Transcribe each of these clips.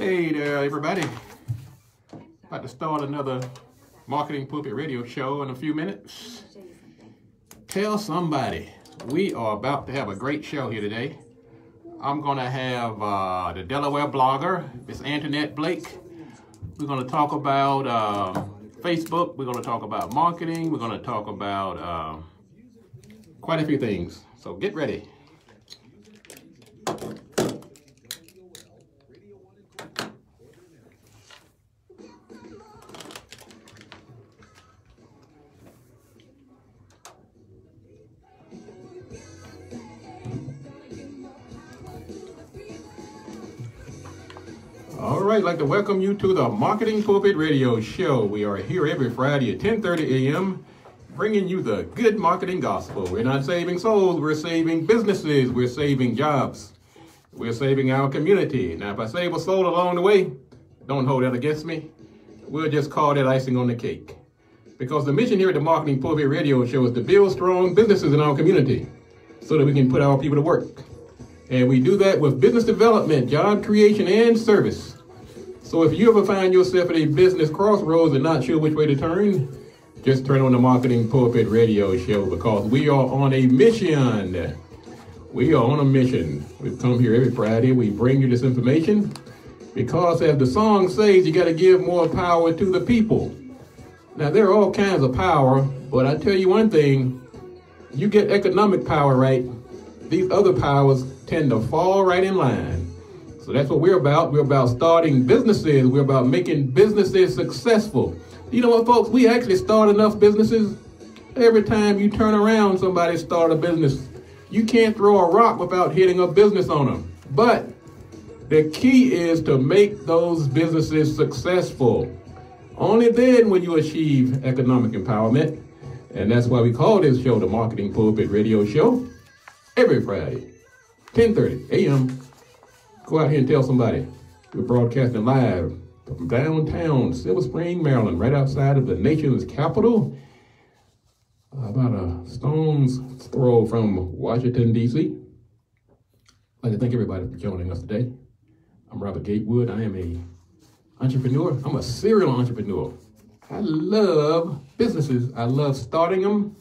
Hey there, everybody. About to start another Marketing Pulpit Radio show in a few minutes. Tell somebody we are about to have a great show here today. I'm going to have uh, the Delaware blogger, Miss Antionette Blake. We're going to talk about uh, Facebook. We're going to talk about marketing. We're going to talk about uh, quite a few things. So get ready. Like to welcome you to the Marketing Pulpit Radio Show. We are here every Friday at 10:30 a.m. bringing you the good marketing gospel. We're not saving souls, we're saving businesses, we're saving jobs. We're saving our community. Now, if I save a soul along the way, don't hold that against me. We'll just call that icing on the cake. Because the mission here at the Marketing Pulpit Radio Show is to build strong businesses in our community so that we can put our people to work. And we do that with business development, job creation, and service. So if you ever find yourself at a business crossroads and not sure which way to turn, just turn on the Marketing Pulpit Radio Show because we are on a mission. We are on a mission. We come here every Friday. We bring you this information because, as the song says, you got to give more power to the people. Now, there are all kinds of power, but I tell you one thing you get economic power right, these other powers tend to fall right in line. So that's what we're about. We're about starting businesses. We're about making businesses successful. You know what, folks? We actually start enough businesses. Every time you turn around, somebody start a business. You can't throw a rock without hitting a business on them. But the key is to make those businesses successful. Only then will you achieve economic empowerment. And that's why we call this show the Marketing Pulpit Radio Show every Friday, 10:30 a.m. Go out here and tell somebody. We're broadcasting live from downtown Silver Spring, Maryland, right outside of the nation's capital, about a stone's throw from Washington, D.C. I'd like to thank everybody for joining us today. I'm Robert Gatewood. I am a entrepreneur. I'm a serial entrepreneur. I love businesses. I love starting them.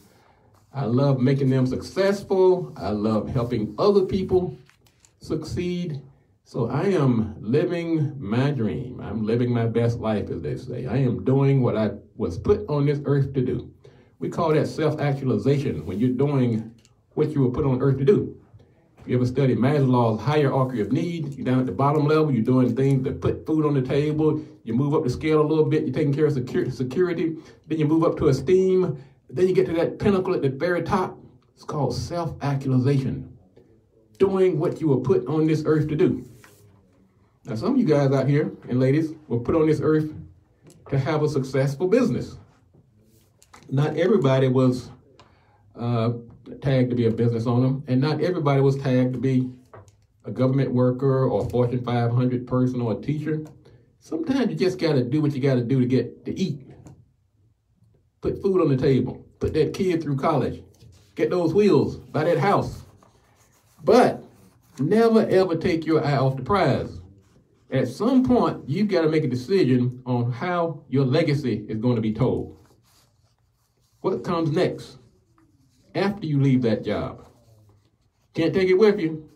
I love making them successful. I love helping other people succeed. So I am living my dream. I'm living my best life, as they say. I am doing what I was put on this earth to do. We call that self-actualization when you're doing what you were put on earth to do. If you ever study Maslow's hierarchy of needs, you're down at the bottom level, you're doing things to put food on the table, you move up the scale a little bit, you're taking care of security, then you move up to esteem, then you get to that pinnacle at the very top. It's called self-actualization. Doing what you were put on this earth to do. Now, some of you guys out here and ladies were put on this earth to have a successful business. Not everybody was uh, tagged to be a business owner, and not everybody was tagged to be a government worker or a Fortune 500 person or a teacher. Sometimes you just got to do what you got to do to get to eat. Put food on the table. Put that kid through college. Get those wheels. Buy that house. But never ever take your eye off the prize. At some point, you've got to make a decision on how your legacy is going to be told. What comes next after you leave that job? Can't take it with you.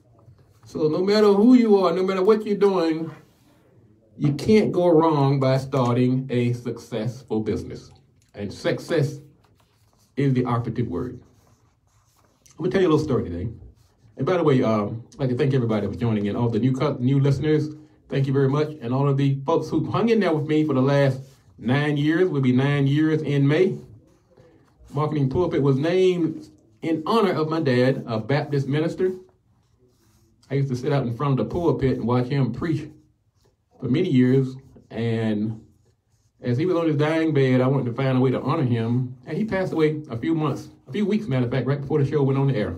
So no matter who you are, no matter what you're doing, you can't go wrong by starting a successful business. And success is the operative word. I'm gonna tell you a little story today. And by the way, um, I'd like to thank everybody for joining in. All the new new listeners, thank you very much. And all of the folks who hung in there with me for the last nine years, will be nine years in May. Marketing Pulpit was named in honor of my dad, a Baptist minister. I used to sit out in front of the pulpit and watch him preach for many years. And as he was on his dying bed, I wanted to find a way to honor him. And he passed away a few months, a few weeks, matter of fact, right before the show went on the air.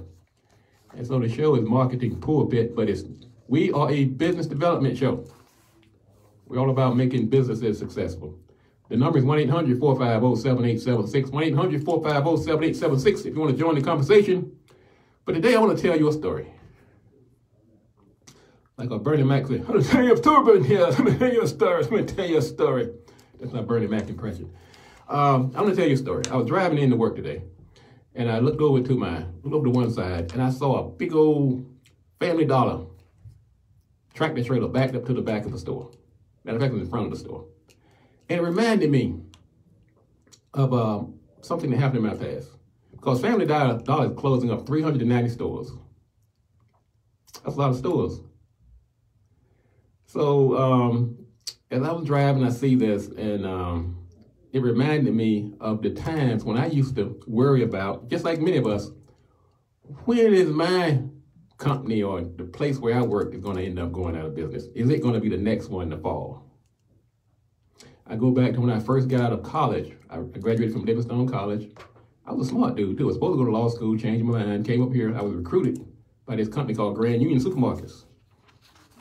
And so the show is Marketing Pulpit, but it's we are a business development show. We're all about making businesses successful. The number is 1-800-450-7876, 1-800-450-7876 if you want to join the conversation. But today I want to tell you a story. Like a Bernie Mac said, I'll tell you a story. Let me tell you a story. Let me tell you a story. That's not Bernie Mac impression. Um, I'm gonna tell you a story. I was driving into work today, and I looked over to my looked over to one side, and I saw a big old Family Dollar tractor trailer backed up to the back of the store. Matter of fact, it was in front of the store, and it reminded me of uh, something that happened in my past. Because Family Dollar, Dollar is closing up 390 stores. That's a lot of stores. So um, as I was driving, I see this, and um, it reminded me of the times when I used to worry about, just like many of us, when is my company or the place where I work is going to end up going out of business? Is it going to be the next one to fall? I go back to when I first got out of college. I graduated from Livingstone College. I was a smart dude too. I was supposed to go to law school, changed my mind, came up here. I was recruited by this company called Grand Union Supermarkets.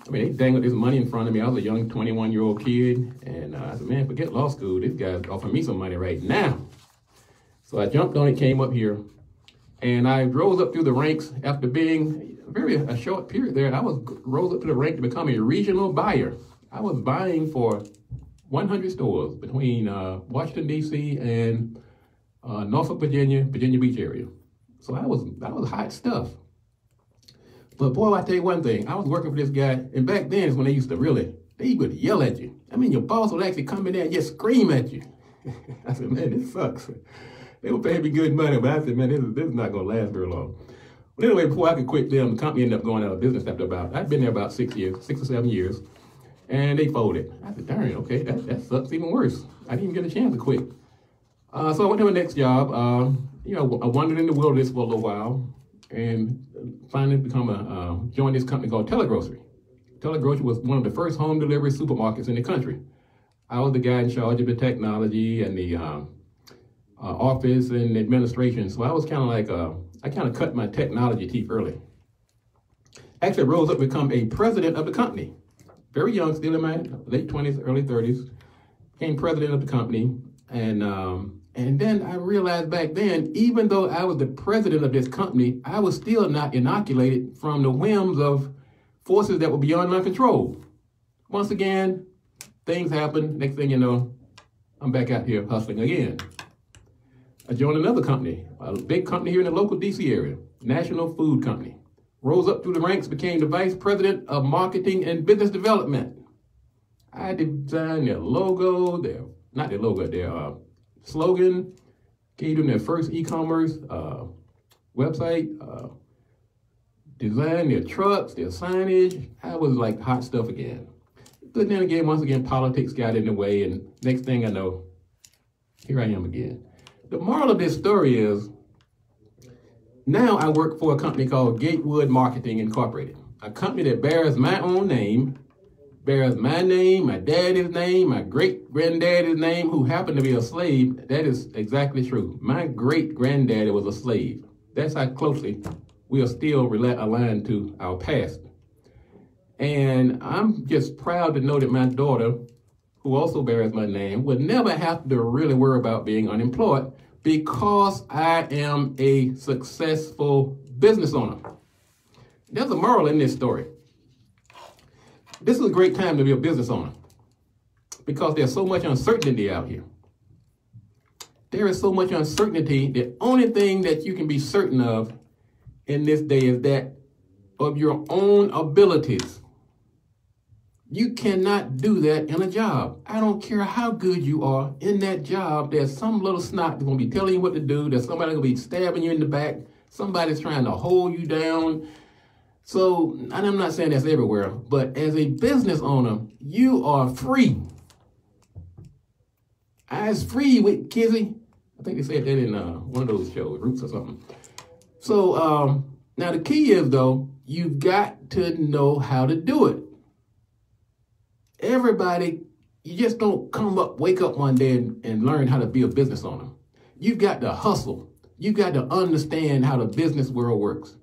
I mean, they dangled this money in front of me. I was a young 21 year old kid, and uh, I said, man, forget law school. This guy's offering me some money right now. So I jumped on it, came up here, and I rose up through the ranks after being very a short period there. I was rose up to the rank to become a regional buyer. I was buying for 100 stores between uh, Washington D.C. and uh, Norfolk, Virginia, Virginia Beach area. So I was that was hot stuff. But boy, I tell you one thing, I was working for this guy, and back then is when they used to really, they would yell at you. I mean, your boss would actually come in there and just scream at you. I said, man, this sucks. They were paying me good money, but I said, man, this is, this is not going to last very long. But anyway, before I could quit them, the company ended up going out of business after about, I'd been there about six years, six or seven years, and they folded. I said, darn, okay, that, that sucks even worse. I didn't even get a chance to quit. Uh, so I went to my next job. Uh, you know, I wandered in the wilderness for a little while and finally become a, uh, joined this company called Telegrocery. Telegrocery was one of the first home delivery supermarkets in the country. I was the guy in charge of the technology and the um, uh, office and administration. So I was kind of like, uh, I kind of cut my technology teeth early. Actually, rose up to become a president of the company. Very young, still in my late 20s, early 30s. Became president of the company. And um, and then I realized back then, even though I was the president of this company, I was still not inoculated from the whims of forces that were beyond my control. Once again, things happen. Next thing you know, I'm back out here hustling again. I joined another company, a big company here in the local DC area, National Food Company. Rose up through the ranks, became the vice president of marketing and business development. I designed their logo, their not their logo, their uh, slogan, gave them their first e-commerce uh, website, uh, designed their trucks, their signage. I was like hot stuff again. But then again, once again, politics got in the way, and next thing I know, here I am again. The moral of this story is now I work for a company called Gatewood Marketing Incorporated, a company that bears my own name bears my name, my daddy's name, my great granddaddy's name, who happened to be a slave. That is exactly true. My great granddaddy was a slave. That's how closely we are still aligned to our past. And I'm just proud to know that my daughter, who also bears my name, would never have to really worry about being unemployed because I am a successful business owner. There's a moral in this story. This is a great time to be a business owner because there's so much uncertainty out here. There is so much uncertainty. The only thing that you can be certain of in this day is that of your own abilities. You cannot do that in a job. I don't care how good you are in that job. There's some little snot that's going to be telling you what to do. There's somebody going to be stabbing you in the back. Somebody's trying to hold you down. So, and I'm not saying that's everywhere, but as a business owner, you are free. I was free with Kizzy. I think they said that in uh, one of those shows, Roots or something. So um, now the key is though, you've got to know how to do it. Everybody, you just don't come up, wake up one day and, and learn how to be a business owner. You've got to hustle. You've got to understand how the business world works.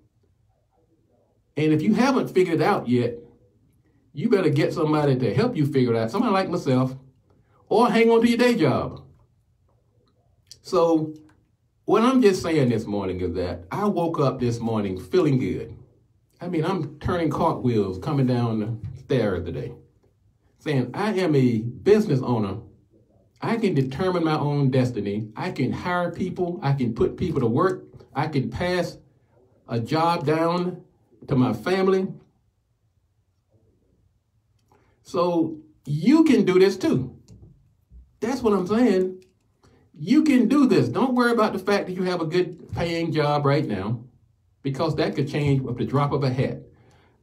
And if you haven't figured it out yet, you better get somebody to help you figure it out, somebody like myself, or hang on to your day job. So, what I'm just saying this morning is that I woke up this morning feeling good. I mean, I'm turning cartwheels coming down the stairs today, saying, I am a business owner. I can determine my own destiny. I can hire people. I can put people to work. I can pass a job down to my family. So you can do this too. That's what I'm saying. You can do this. Don't worry about the fact that you have a good paying job right now because that could change with the drop of a hat.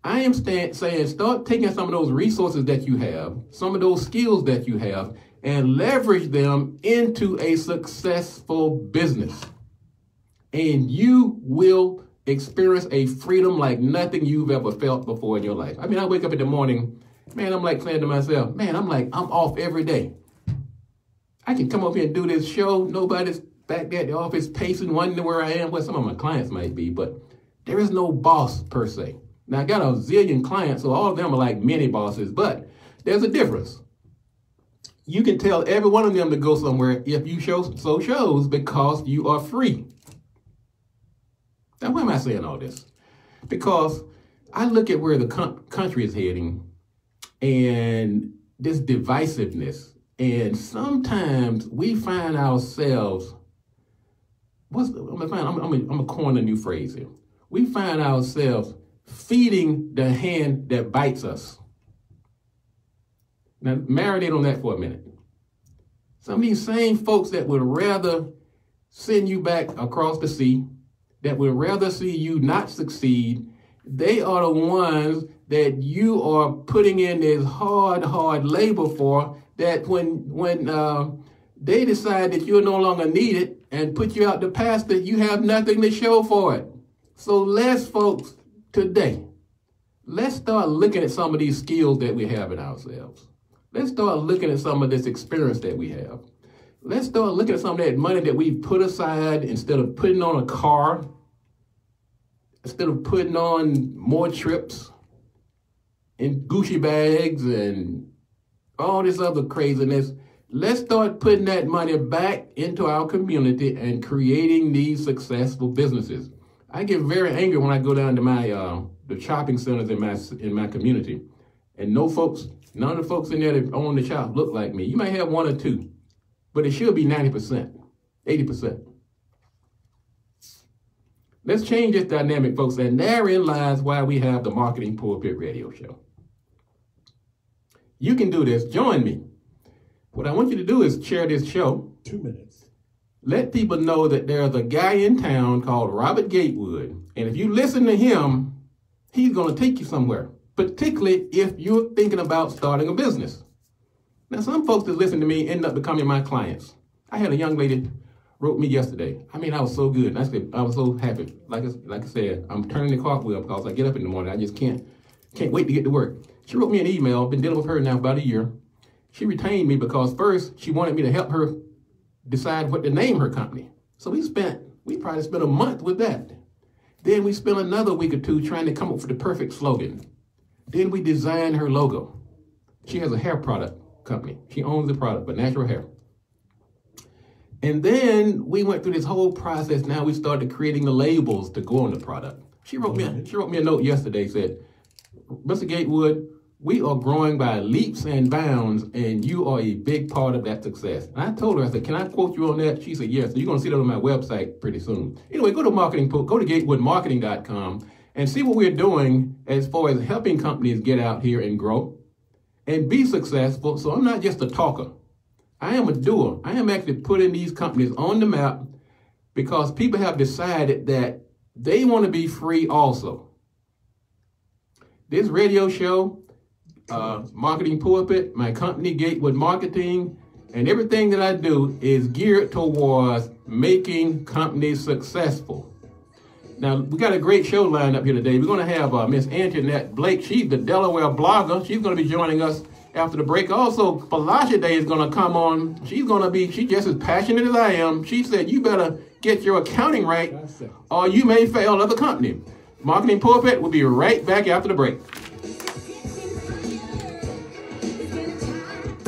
I am st- saying start taking some of those resources that you have, some of those skills that you have, and leverage them into a successful business. And you will experience a freedom like nothing you've ever felt before in your life. I mean, I wake up in the morning, man, I'm like saying to myself, man, I'm like, I'm off every day. I can come up here and do this show. Nobody's back there at the office pacing, wondering where I am, where some of my clients might be, but there is no boss per se. Now I got a zillion clients, so all of them are like mini bosses, but there's a difference. You can tell every one of them to go somewhere if you show so shows because you are free. Now, why am I saying all this? Because I look at where the country is heading and this divisiveness, and sometimes we find ourselves. What's I'm gonna find, I'm, I'm, I'm gonna coin a new phrase here. We find ourselves feeding the hand that bites us. Now, marinate on that for a minute. Some of these same folks that would rather send you back across the sea, that would rather see you not succeed, they are the ones that you are putting in this hard, hard labor for. That when when uh, they decide that you're no longer needed and put you out to pasture, you have nothing to show for it. So let's, folks, today, let's start looking at some of these skills that we have in ourselves. Let's start looking at some of this experience that we have. Let's start looking at some of that money that we've put aside instead of putting on a car, instead of putting on more trips and Gucci bags and all this other craziness. Let's start putting that money back into our community and creating these successful businesses. I get very angry when I go down to my uh, the shopping centers in my in my community, and no folks None of the folks in there that own the shop look like me. You might have one or two, but it should be 90%, 80%. Let's change this dynamic, folks, and therein lies why we have the Marketing Pulpit Radio Show. You can do this. Join me. What I want you to do is share this show. Two minutes. Let people know that there's a guy in town called Robert Gatewood, and if you listen to him, he's going to take you somewhere particularly if you're thinking about starting a business. Now, some folks that listen to me end up becoming my clients. I had a young lady wrote me yesterday. I mean, I was so good. I said I was so happy. Like I, like I said, I'm turning the cartwheel because I get up in the morning. I just can't can't wait to get to work. She wrote me an email. Been dealing with her now about a year. She retained me because first she wanted me to help her decide what to name her company. So we spent we probably spent a month with that. Then we spent another week or two trying to come up with the perfect slogan. Then we designed her logo. She has a hair product company. She owns the product, but natural hair. And then we went through this whole process. Now we started creating the labels to go on the product. She wrote me a, mm-hmm. she wrote me a note yesterday. Said, Mr. Gatewood, we are growing by leaps and bounds, and you are a big part of that success. And I told her, I said, can I quote you on that? She said, yes. So you're going to see that on my website pretty soon. Anyway, go to marketing, go to gatewoodmarketing.com and see what we're doing as far as helping companies get out here and grow and be successful. So I'm not just a talker. I am a doer. I am actually putting these companies on the map because people have decided that they want to be free also. This radio show, uh, Marketing Pulpit, my company, Gatewood Marketing, and everything that I do is geared towards making companies successful. Now, we got a great show lined up here today. We're going to have uh, Miss Antionette Blake. She's the Delaware blogger. She's going to be joining us after the break. Also, Falasha Day is going to come on. She's going to be, she's just as passionate as I am. She said, you better get your accounting right or you may fail as a company. Marketing Pulpit will be right back after the break.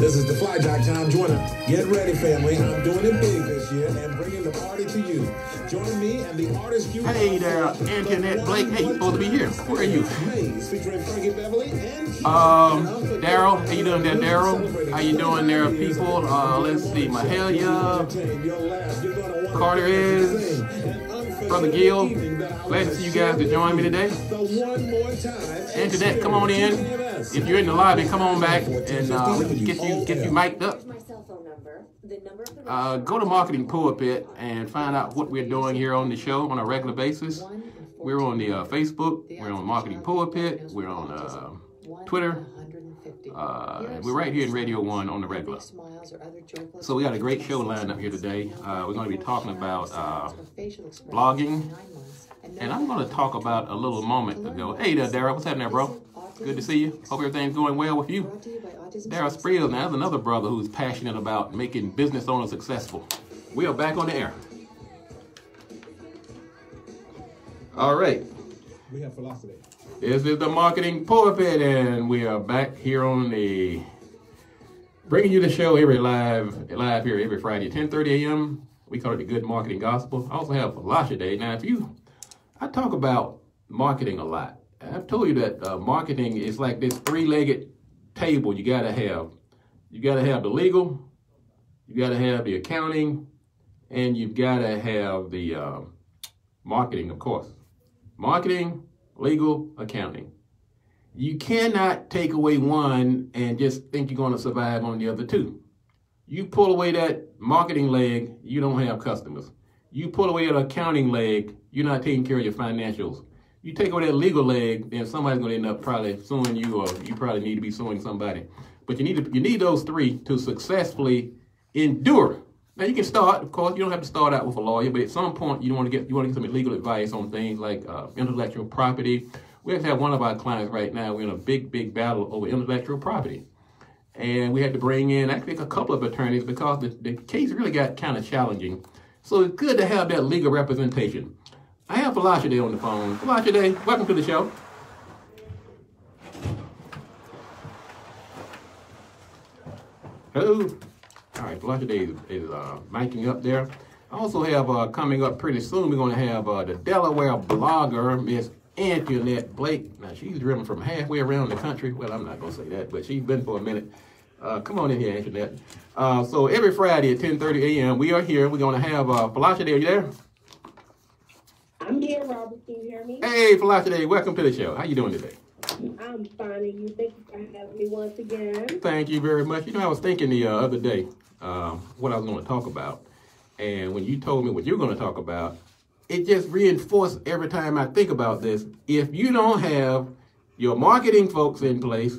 This is the Fly Jock Tom Joyner. Get ready, family. I'm doing it big this year and bringing the party to you. Join me and the artist you Hey there, Antionette Blake. Hey, you're supposed to be here. Where are you? featuring Frankie Beverly and Um, Daryl, how you doing there, Daryl? How you doing there, people? Uh, let's see, Mahalia, Carter is, Brother Gill. Glad to see you guys to join me today. Antionette, come on in. If you're in the lobby, come on back and uh, we can get you get you mic'd up. Uh, go to Marketing Pulpit and find out what we're doing here on the show on a regular basis. We're on the uh, Facebook. We're on Marketing Pulpit. We're on uh, Twitter. Uh, we're right here in Radio One on the regular. So we got a great show lined up here today. Uh, we're going to be talking about uh, blogging, and I'm going to talk about a little moment ago. Hey there, Daryl. What's happening there, bro? Good to see you. Hope everything's going well with you. Daryl Spreels, now, that's another brother who's passionate about making business owners successful. We are back on the air. All right. We have philosophy. This is the marketing pulpit, and we are back here on the bringing you the show every live live here every Friday at 10:30 a.m. We call it the Good Marketing Gospel. I also have Philosophy Day. Now, if you, I talk about marketing a lot. I've told you that uh, marketing is like this three-legged table you got to have. You got to have the legal, you got to have the accounting, and you've got to have the uh, marketing, of course. Marketing, legal, accounting. You cannot take away one and just think you're going to survive on the other two. You pull away that marketing leg, you don't have customers. You pull away that accounting leg, you're not taking care of your financials. You take away that legal leg, then somebody's going to end up probably suing you, or you probably need to be suing somebody. But you need to, you need those three to successfully endure. Now you can start, of course. You don't have to start out with a lawyer, but at some point you want to get you want to get some legal advice on things like uh, intellectual property. We have to have one of our clients right now. We're in a big, big battle over intellectual property, and we had to bring in actually a couple of attorneys because the, the case really got kind of challenging. So it's good to have that legal representation. I have Philosophy on the phone. Philosophy, welcome to the show. Hello. All right, Philosophy is, is uh, up there. I also have uh, coming up pretty soon, we're going to have uh, the Delaware blogger, Miss Antionette Blake. Now, she's driven from halfway around the country. Well, I'm not going to say that, but she's been for a minute. Uh, come on in here, Antionette. Uh, so every Friday at 10.30 a.m., we are here. We're going to have uh, Philosophy. Are you there? I'm here, Robert. Can you hear me? Hey, Philosophy, welcome to the show. How you doing today? I'm fine, and you thank you for having me once again. Thank you very much. You know, I was thinking the uh, other day um, what I was going to talk about. And when you told me what you're going to talk about, it just reinforced every time I think about this. If you don't have your marketing folks in place,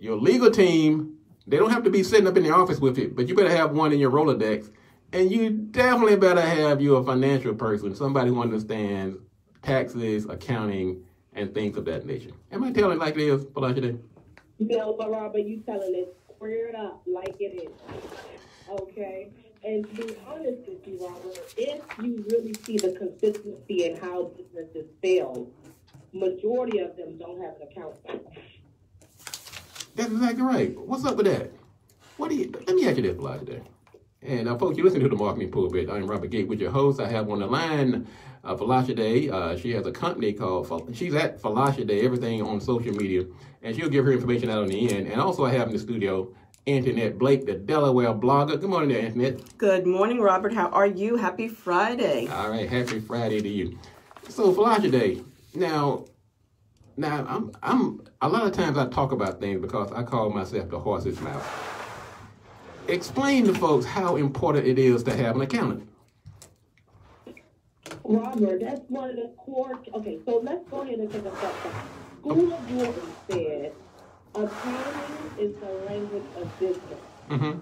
your legal team, they don't have to be sitting up in the office with it, but you better have one in your Rolodex. And you definitely better have you a financial person, somebody who understands taxes, accounting, and things of that nature. Am I telling it like it is, Philosophy? No, but Robert, you telling it squared up like it is. Okay? And to be honest with you, Robert, if you really see the consistency in how businesses fail, majority of them don't have an accountant. That's exactly right. What's up with that? What do you? Let me ask you this, Fly today. And uh, folks, you listen to the Marketing Pulpit. I'm Robert Gatewood your host. I have on the line uh, Falasha Day. Uh, she has a company called, she's at Falasha Day, everything on social media. And she'll give her information out on the end. And also I have in the studio Antionette Blake, the Delaware blogger. Good morning there, Antionette. Good morning, Robert. How are you? Happy Friday. All right, happy Friday to you. So Falasha Day. Now, now I'm I'm a lot of times I talk about things because I call myself the horse's mouth. Explain to folks how important it is to have an accountant. Robert, that's one of the core. Okay, so let's go ahead and take a step back. School of Jordan said accounting is the language of business. Mm-hmm.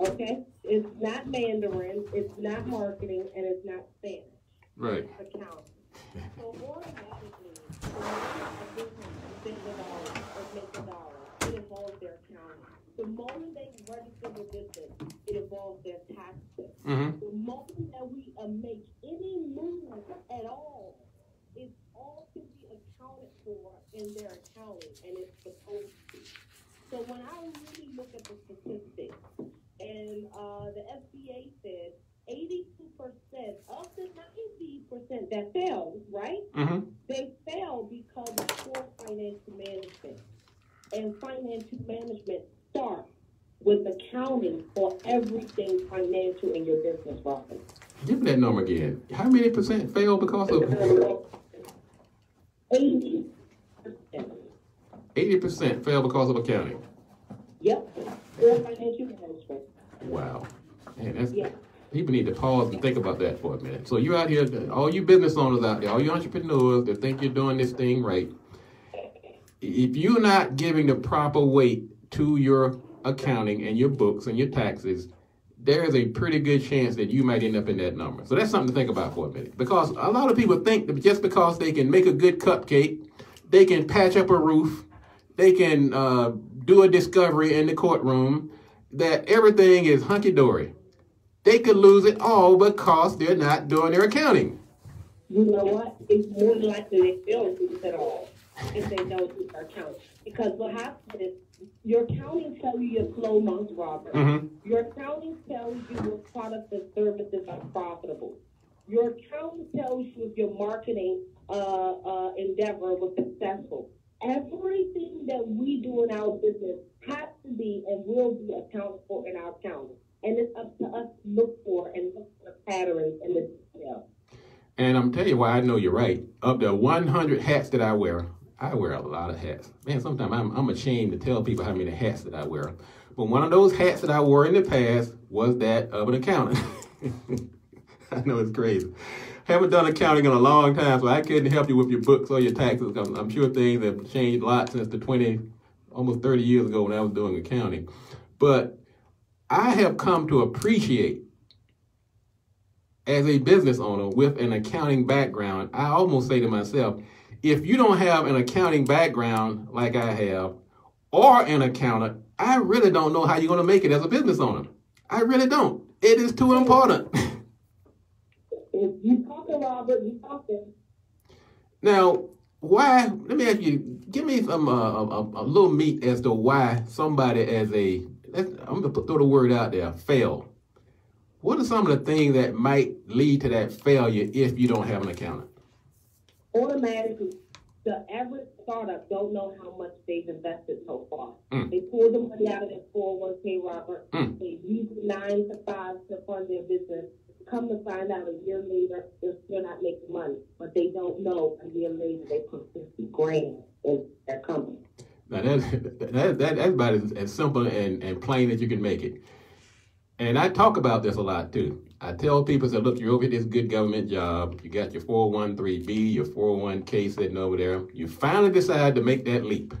Okay? It's not Mandarin, it's not marketing, and it's not Spanish. Right. Accounting. So automatically, The moment they register the business, it involves their taxes. The moment that we uh, make any move at all, it's all to be accounted for in their accounting, and it's supposed to. So when I really look at the statistics, and uh, the SBA said 82% of the 90% that failed, right? Mm-hmm. They fail because of poor financial management. And financial management starts with accounting for everything financial in your business, Robin. Give me that number again. How many percent fail because of 80. 80% fail because of accounting? Yep. Poor financial management. Wow. Man, that's, Yeah. People need to pause and think about that for a minute. So you're out here, all you business owners out there, all you entrepreneurs that think you're doing this thing right, if you're not giving the proper weight to your accounting and your books and your taxes, there is a pretty good chance that you might end up in that number. So that's something to think about for a minute. Because a lot of people think that just because they can make a good cupcake, they can patch up a roof, they can uh, do a discovery in the courtroom, that everything is hunky dory. They could lose it all because they're not doing their accounting. You know what? It's more likely they don't do it at all if they don't do their accounting. Because what happens is your accounting tells you your slow months, Robert. Mhm. Your accounting tells you what products and services are profitable. Your accounting tells you if your marketing uh, uh, endeavor was successful. Everything that we do in our business has to be and will be accounted for in our accounting. And it's up to us to look for and look for the patterns and the details. And I'm telling you why I know you're right. Of the 100 hats that I wear, I wear a lot of hats. Man, sometimes I'm, I'm ashamed to tell people how many hats that I wear. But one of those hats that I wore in the past was that of an accountant. I know it's crazy. Haven't done accounting in a long time, so I couldn't help you with your books or your taxes. 'cause I'm sure things have changed a lot since the 20, almost 30 years ago when I was doing accounting. But I have come to appreciate as a business owner with an accounting background, I almost say to myself, if you don't have an accounting background like I have, or an accountant, I really don't know how you're going to make it as a business owner. I really don't. It is too important. You talking, Robert, you talking. now, why? Let me ask you. Give me some uh, a, a little meat as to why somebody as a I'm gonna throw the word out there fail. What are some of the things that might lead to that failure if you don't have an accountant? Automatically, the average startup don't know how much they've invested so far. Mm. They pull the money out of their 401k, Robert. Mm. They use nine to five to fund their business. Come to find out a year later, they're still not making money. But they don't know a year later they put 50 grand in their company. Now that, that, that that's about as, as simple and, and plain as you can make it. And I talk about this a lot too. I tell people, say, look, you're over at this good government job. You got your 401b, your 401k sitting over there. You finally decide to make that leap.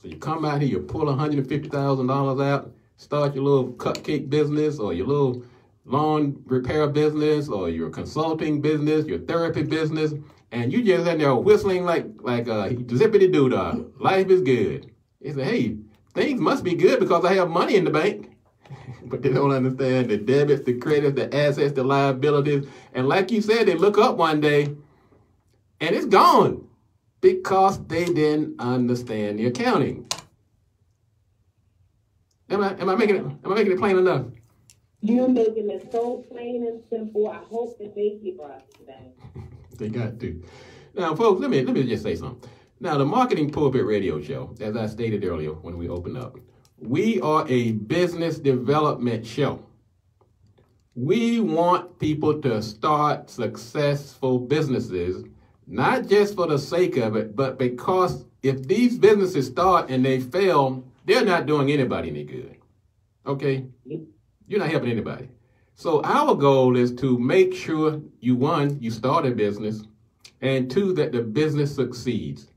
So you come out here, you pull $150,000 out, start your little cupcake business or your little lawn repair business or your consulting business, your therapy business, and you just in there whistling like like a zippity doo dah. Life is good. They say, hey, things must be good because I have money in the bank. but they don't understand the debits, the credits, the assets, the liabilities. And like you said, they look up one day and it's gone because they didn't understand the accounting. Am I am I making it am I making it plain enough? You're making it so plain and simple. I hope made you for us today. They got to. Now, folks, let me let me just say something. Now, the Marketing Pulpit Radio Show, as I stated earlier when we opened up, we are a business development show. We want people to start successful businesses, not just for the sake of it, but because if these businesses start and they fail, they're not doing anybody any good. Okay? You're not helping anybody. So our goal is to make sure you one, you start a business, and two, that the business succeeds.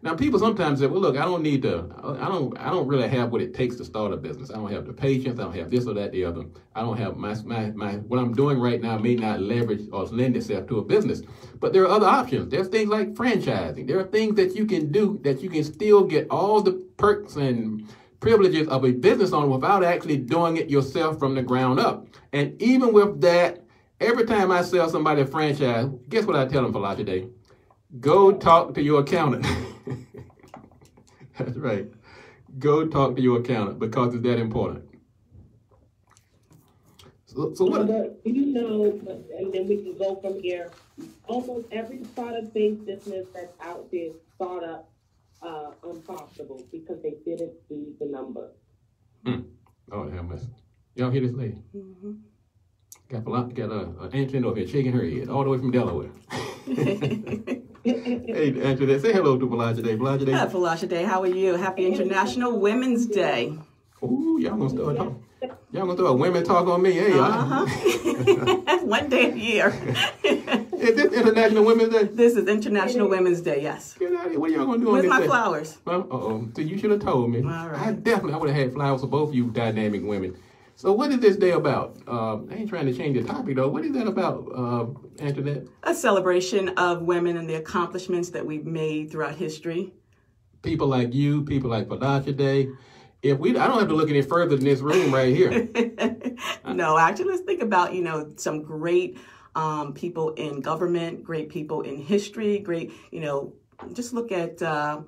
Now, people sometimes say, "Well, look, I don't need to. I don't. I don't really have what it takes to start a business. I don't have the patience. I don't have this or that, the other. I don't have my my my. What I'm doing right now may not leverage or lend itself to a business. But there are other options. There's things like franchising. There are things that you can do that you can still get all the perks and privileges of a business owner without actually doing it yourself from the ground up. And even with that, every time I sell somebody a franchise, guess what I tell them for life today? Go talk to your accountant. That's right. Go talk to your accountant because it's that important. So, so what? You know, and then we can go from here. Almost every product-based business that's out there started up uh, unprofitable because they didn't see the numbers. Oh, hell, miss. Y'all hear this lady? Got a lot, got a, a Antionette over here shaking her head all the way from Delaware. hey, Antionette, say hello to Belaja Day. Belaja Day. Hi, Falasha Day. How are you? Happy International Women's Day. Ooh, y'all gonna start talk. Y'all gonna throw a women talk on me? Hey, Uh huh. One day a year. is this International Women's Day? this is International Women's Day. Yes. Get out of here. What y'all gonna do on Where's this my day? flowers? Well, uh-oh. So you should have told me. All right. I definitely, I would have had flowers for both of you dynamic women. So what is this day about? Uh, I ain't trying to change the topic though. What is that about, uh, Antionette? A celebration of women and the accomplishments that we've made throughout history. People like you, people like Padacha Day. If we, I don't have to look any further than this room right here. no, actually, let's think about you know some great um, people in government, great people in history, great you know. Just look at uh,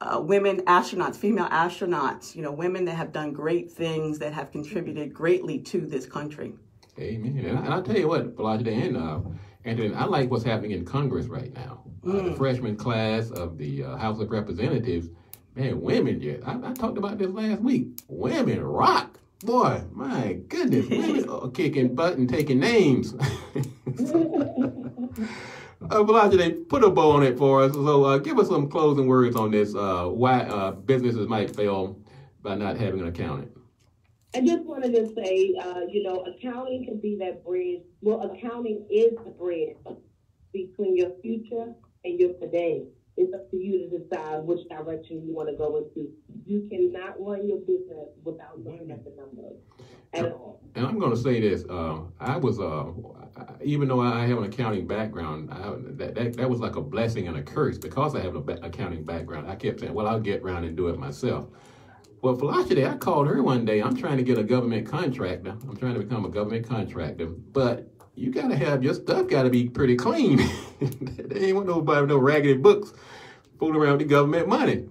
uh, women astronauts, female astronauts. You know, women that have done great things that have contributed greatly to this country. Amen. And, I, and I'll tell you what, Day and uh, Antionette, I like what's happening in Congress right now. Uh, the freshman class of the uh, House of Representatives, man, women. Yet I, I talked about this last week. Women rock. Boy, my goodness, women are kicking butt and taking names. Uh, Belaja, put a bow on it for us. So, uh, give us some closing words on this. Uh, why uh, businesses might fail by not having an accountant. I just wanted to say, uh, you know, accounting can be that bridge. Well, accounting is the bridge between your future and your today. It's up to you to decide which direction you want to go into. You cannot run your business without looking at the numbers at all. And I'm going to say this: uh, I was, uh, even though I have an accounting background, I, that, that that was like a blessing and a curse because I have an accounting background. I kept saying, "Well, I'll get around and do it myself." Well, Philosophy, I called her one day. I'm trying to get a government contractor. I'm trying to become a government contractor, but you got to have your stuff got to be pretty clean. they ain't want nobody with no raggedy books fooling around with the government money.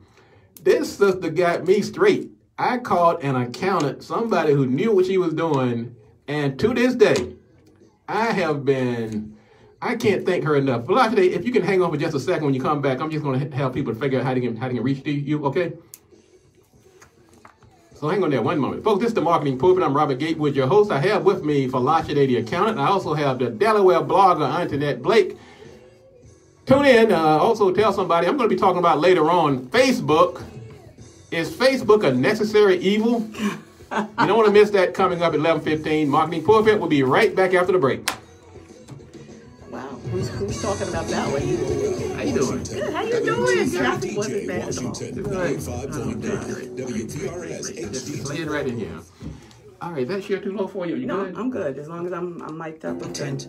This sister got me straight. I called an accountant, somebody who knew what she was doing, and to this day, I have been. I can't thank her enough. Velocity, if you can hang on for just a second when you come back, I'm just going to help people figure out how to get how to get reach to you. Okay? So hang on there one moment. Folks, this is the Marketing Pulpit. I'm Robert Gatewood, your host. I have with me Falasha the accountant. I also have the Delaware blogger, Antionette Blake. Tune in. Uh, also tell somebody, I'm going to be talking about later on Facebook. Is Facebook a necessary evil? you don't want to miss that coming up at 11.15. Marketing Pulpit will be right back after the break. Wow, who's, who's talking about that one? How you doing? Good. How you doing? Traffic wasn't DJ bad at all. Washington, 95.9 WTRS Just HD. slid right in here. All right, that share too low for you? You No, good? I'm good as long as I'm I'm mic'd up. I'm good.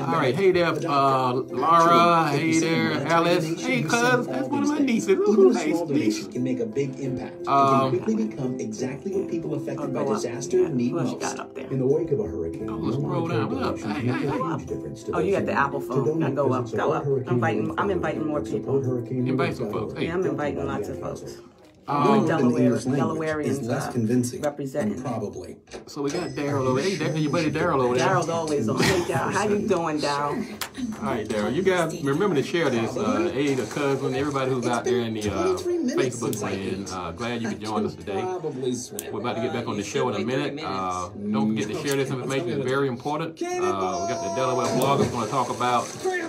All right, hey there, uh, Laura. Hey there, Alice. Hey, cuz, that's one of my nieces. Even Ooh, a nice small niece. donation can make a big impact. Um, it can quickly become exactly what people affected by go up. disaster need most. got up there? In the wake of a hurricane, Oh, let's scroll down. What up? Hey, hey, hey. Oh, you got the Apple phone. Now go up, go up. I'm inviting, I'm inviting more people. Invite some folks. Hey. Yeah, I'm inviting lots of folks. Um, Delaware- in the English language Delawareans, is less uh, convincing representing. probably. So we got Daryl over there. Hey, your buddy Daryl over there. Daryl's always on. Hey, Daryl, how you doing, Daryl? All right, Daryl. You guys remember to share this. Uh, hey, the cousin, everybody who's out there in the uh, Facebook land. Uh, glad you could join us today. We're about to get back on the show in a minute. Uh, don't forget to share this information. It's very important. Uh, we got the Delaware bloggers going to talk about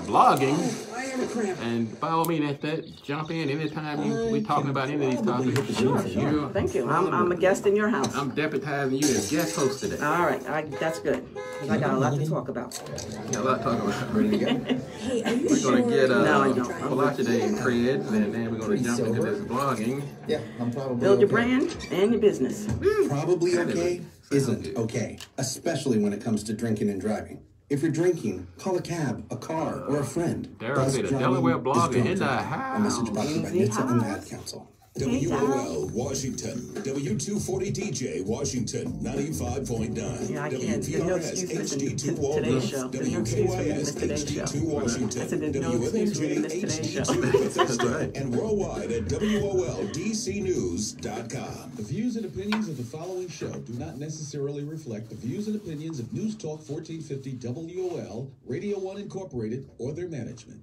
blogging. And by all means, that, that jump in anytime you, we talking about any of these topics. Sure, You- sure. Thank you. I'm, I'm a guest in your house. I'm deputizing you as guest host today. All right, I, that's good. 'cause I got a lot to talk about. Got a lot to talk about. Ready to go? Hey, are you We're gonna get uh, No, I don't. Philosophy and creds, and then we're gonna jump into this blogging. Yeah, I'm probably Build your okay. brand and your business. Probably okay isn't okay, especially when it comes to drinking and driving. If you're drinking, call a cab, a car, or a friend. Buzz said a driving Delaware blogger in the driving. A message brought to you by house. NHTSA and the Ad Council. WOL Washington, W240DJ Washington, 95.9. Yeah, I can't. There's no excuse for missing HD2 t- Walnut, today's show. There's no excuse for WKYS missing today's show. HD2 Washington, I said there's no excuse for missing today's show. HD2 That's and worldwide at WOLDCnews.com. The views and opinions of the following show do not necessarily reflect the views and opinions of News Talk 1450 WOL, Radio 1 Incorporated, or their management.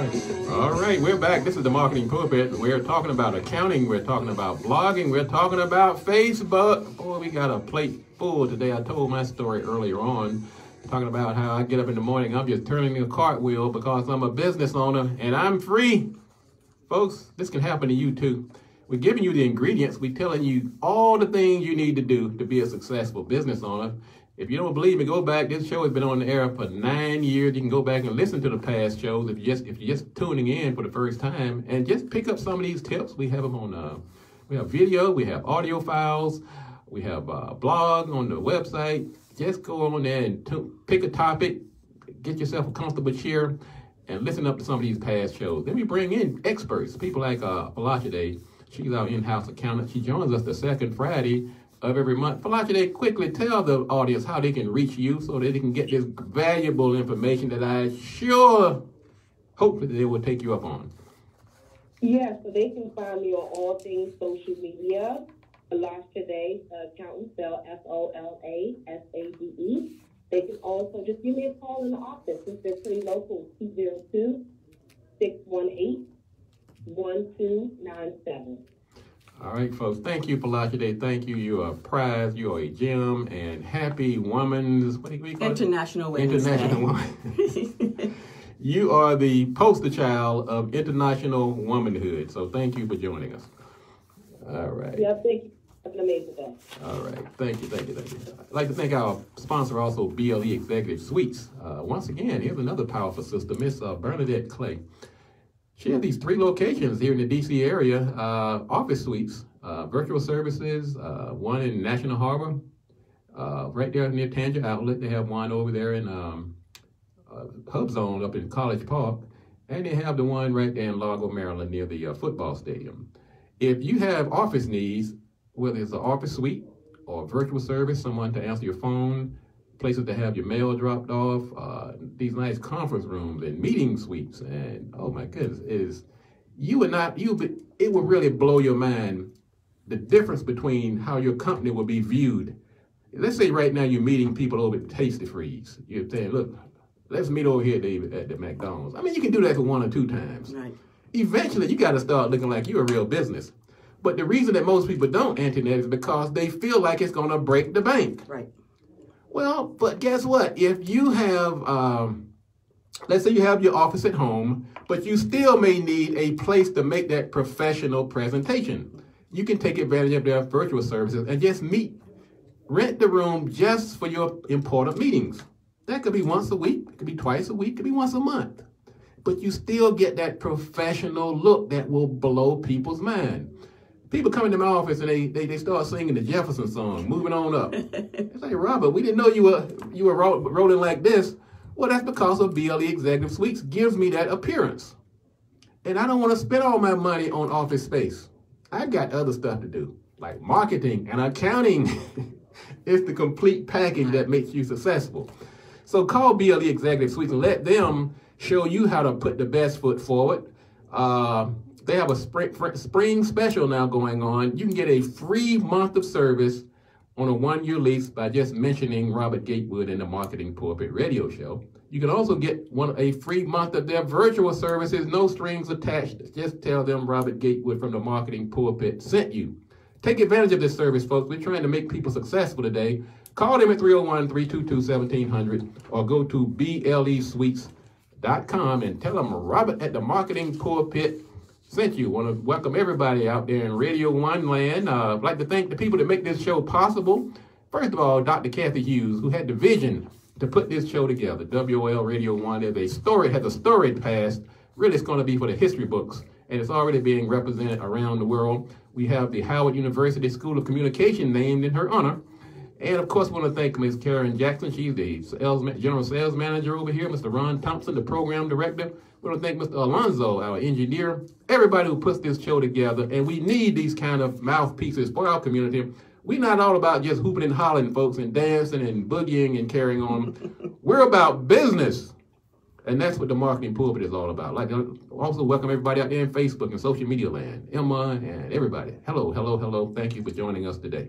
Right. All right, we're back. This is the Marketing Pulpit. We're talking about accounting. We're talking about blogging. We're talking about Facebook. Boy, we got a plate full today. I told my story earlier on, talking about how I get up in the morning. I'm just turning a cartwheel because I'm a business owner and I'm free. Folks, this can happen to you too. We're giving you the ingredients. We're telling you all the things you need to do to be a successful business owner. If you don't believe me, go back. This show has been on the air for nine years. You can go back and listen to the past shows if you just if you're just tuning in for the first time, and just pick up some of these tips. We have them on. Uh, we have video. We have audio files. We have a blog on the website. Just go on there and tu- pick a topic. Get yourself a comfortable chair and listen up to some of these past shows. Then we bring in experts, people like uh, Folasade. She's our in-house accountant. She joins us the second Friday of every month. Folasade, quickly tell the audience how they can reach you so that they can get this valuable information that I sure, hopefully, they will take you up on. Yeah, so they can find me on all things social media. Folash Today, uh, accountant, spell F O L A S A D E. They can also just give me a call in the office since they're pretty local, 202 618 1297. All right, folks. Thank you, Folasade. Thank you. You are a prize. You are a gem. And happy women's, what do you call it? International Women's International Day. Woman. you are the poster child of international womanhood. So thank you for joining us. All right. Yeah, thank you. Have an amazing day. All right. Thank you. Thank you. Thank you. I'd like to thank our sponsor also, BLE Executive Suites. Uh, once again, here's another powerful sister, Miss uh, Bernadette Clay. She has these three locations here in the DC area, uh, office suites, uh, virtual services, uh, one in National Harbor, uh, right there near Tanger Outlet. They have one over there in um, uh, Hub Zone up in College Park, and they have the one right there in Largo, Maryland, near the uh, football stadium. If you have office needs, whether it's an office suite or virtual service, someone to answer your phone, places to have your mail dropped off, uh, these nice conference rooms and meeting suites, and oh my goodness, it is you would not you would it would really blow your mind the difference between how your company will be viewed. Let's say right now you're meeting people over at Tastee Freez. You're saying, look, let's meet over here, David, at the McDonald's. I mean, you can do that for one or two times. Right. Eventually, you got to start looking like you're a real business. But the reason that most people don't, Antionette, is because they feel like it's going to break the bank. Right. Well, but guess what? If you have, um, let's say you have your office at home, but you still may need a place to make that professional presentation. You can take advantage of their virtual services and just meet. Rent the room just for your important meetings. That could be once a week, it could be twice a week, it could be once a month. But you still get that professional look that will blow people's mind. People come into my office and they, they, they start singing the Jefferson song, moving on up. It's like, Robert, we didn't know you were you were ro- rolling like this. Well, that's because of BLE Executive Suites gives me that appearance. And I don't want to spend all my money on office space. I've got other stuff to do, like marketing and accounting. it's the complete package that makes you successful. So call BLE Executive Suites and let them show you how to put the best foot forward. Uh, they have a spring, spring special now going on. You can get a free month of service on a one-year lease by just mentioning Robert Gatewood in the Marketing Pulpit radio show. You can also get one a free month of their virtual services, no strings attached. Just tell them Robert Gatewood from the Marketing Pulpit sent you. Take advantage of this service, folks. We're trying to make people successful today. Call them at 301-322-1700 or go to blesuites.com and tell them Robert at the Marketing Pulpit sent you. Want to welcome everybody out there in Radio One land. Uh, I'd like to thank the people that make this show possible. First of all, Dr. Cathy Hughes, who had the vision to put this show together. WOL Radio One is a story, has a storied past. Really, it's going to be for the history books, and it's already being represented around the world. We have the Howard University School of Communication named in her honor. And of course, I want to thank Ms. Karen Jackson. She's the sales, general sales manager over here. Mr. Ron Thompson, the program director. We want to thank Mr. Alonzo, our engineer. Everybody who puts this show together. And we need these kind of mouthpieces for our community. We're not all about just hooping and hollering, folks, and dancing and boogieing and carrying on. We're about business. And that's what the marketing pulpit is all about. Like, also welcome everybody out there in Facebook and social media land, Emma and everybody. Hello, hello, hello. Thank you for joining us today.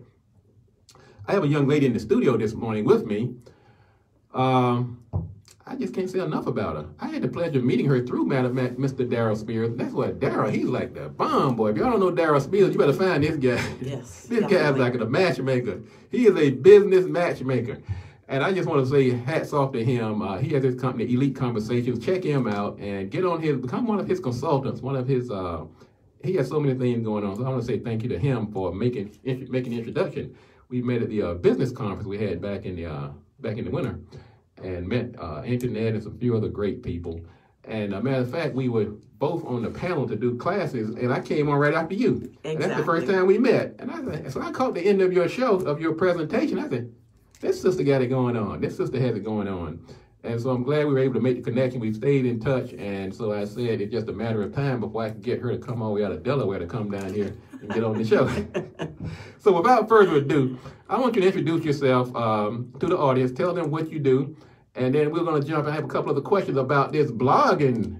I have a young lady in the studio this morning with me. Um, I just can't say enough about her. I had the pleasure of meeting her through Madam Mr. Daryl Spears. That's what Daryl, he's like the bomb boy. If y'all don't know Daryl Spears, you better find this guy. Yes, this guy's like a matchmaker. He is a business matchmaker. And I just want to say hats off to him. Uh, he has his company, Elite Conversations. Check him out and get on his, become one of his consultants, one of his, uh, he has so many things going on. So I want to say thank you to him for making making the introduction. We met at the uh, business conference we had back in the uh, back in the winter, and met uh, Antionette and some few other great people. And a matter of fact, we were both on the panel to do classes, and I came on right after you. And that's the first time we met. And I said, so I caught the end of your show of your presentation. I said, this sister got it going on. This sister has it going on. And so I'm glad we were able to make the connection. We've stayed in touch. And so I said it's just a matter of time before I can get her to come all the way out of Delaware to come down here and get on the show. so without further ado, I want you to introduce yourself um, to the audience. Tell them what you do. And then we're going to jump. I have a couple of the questions about this blogging.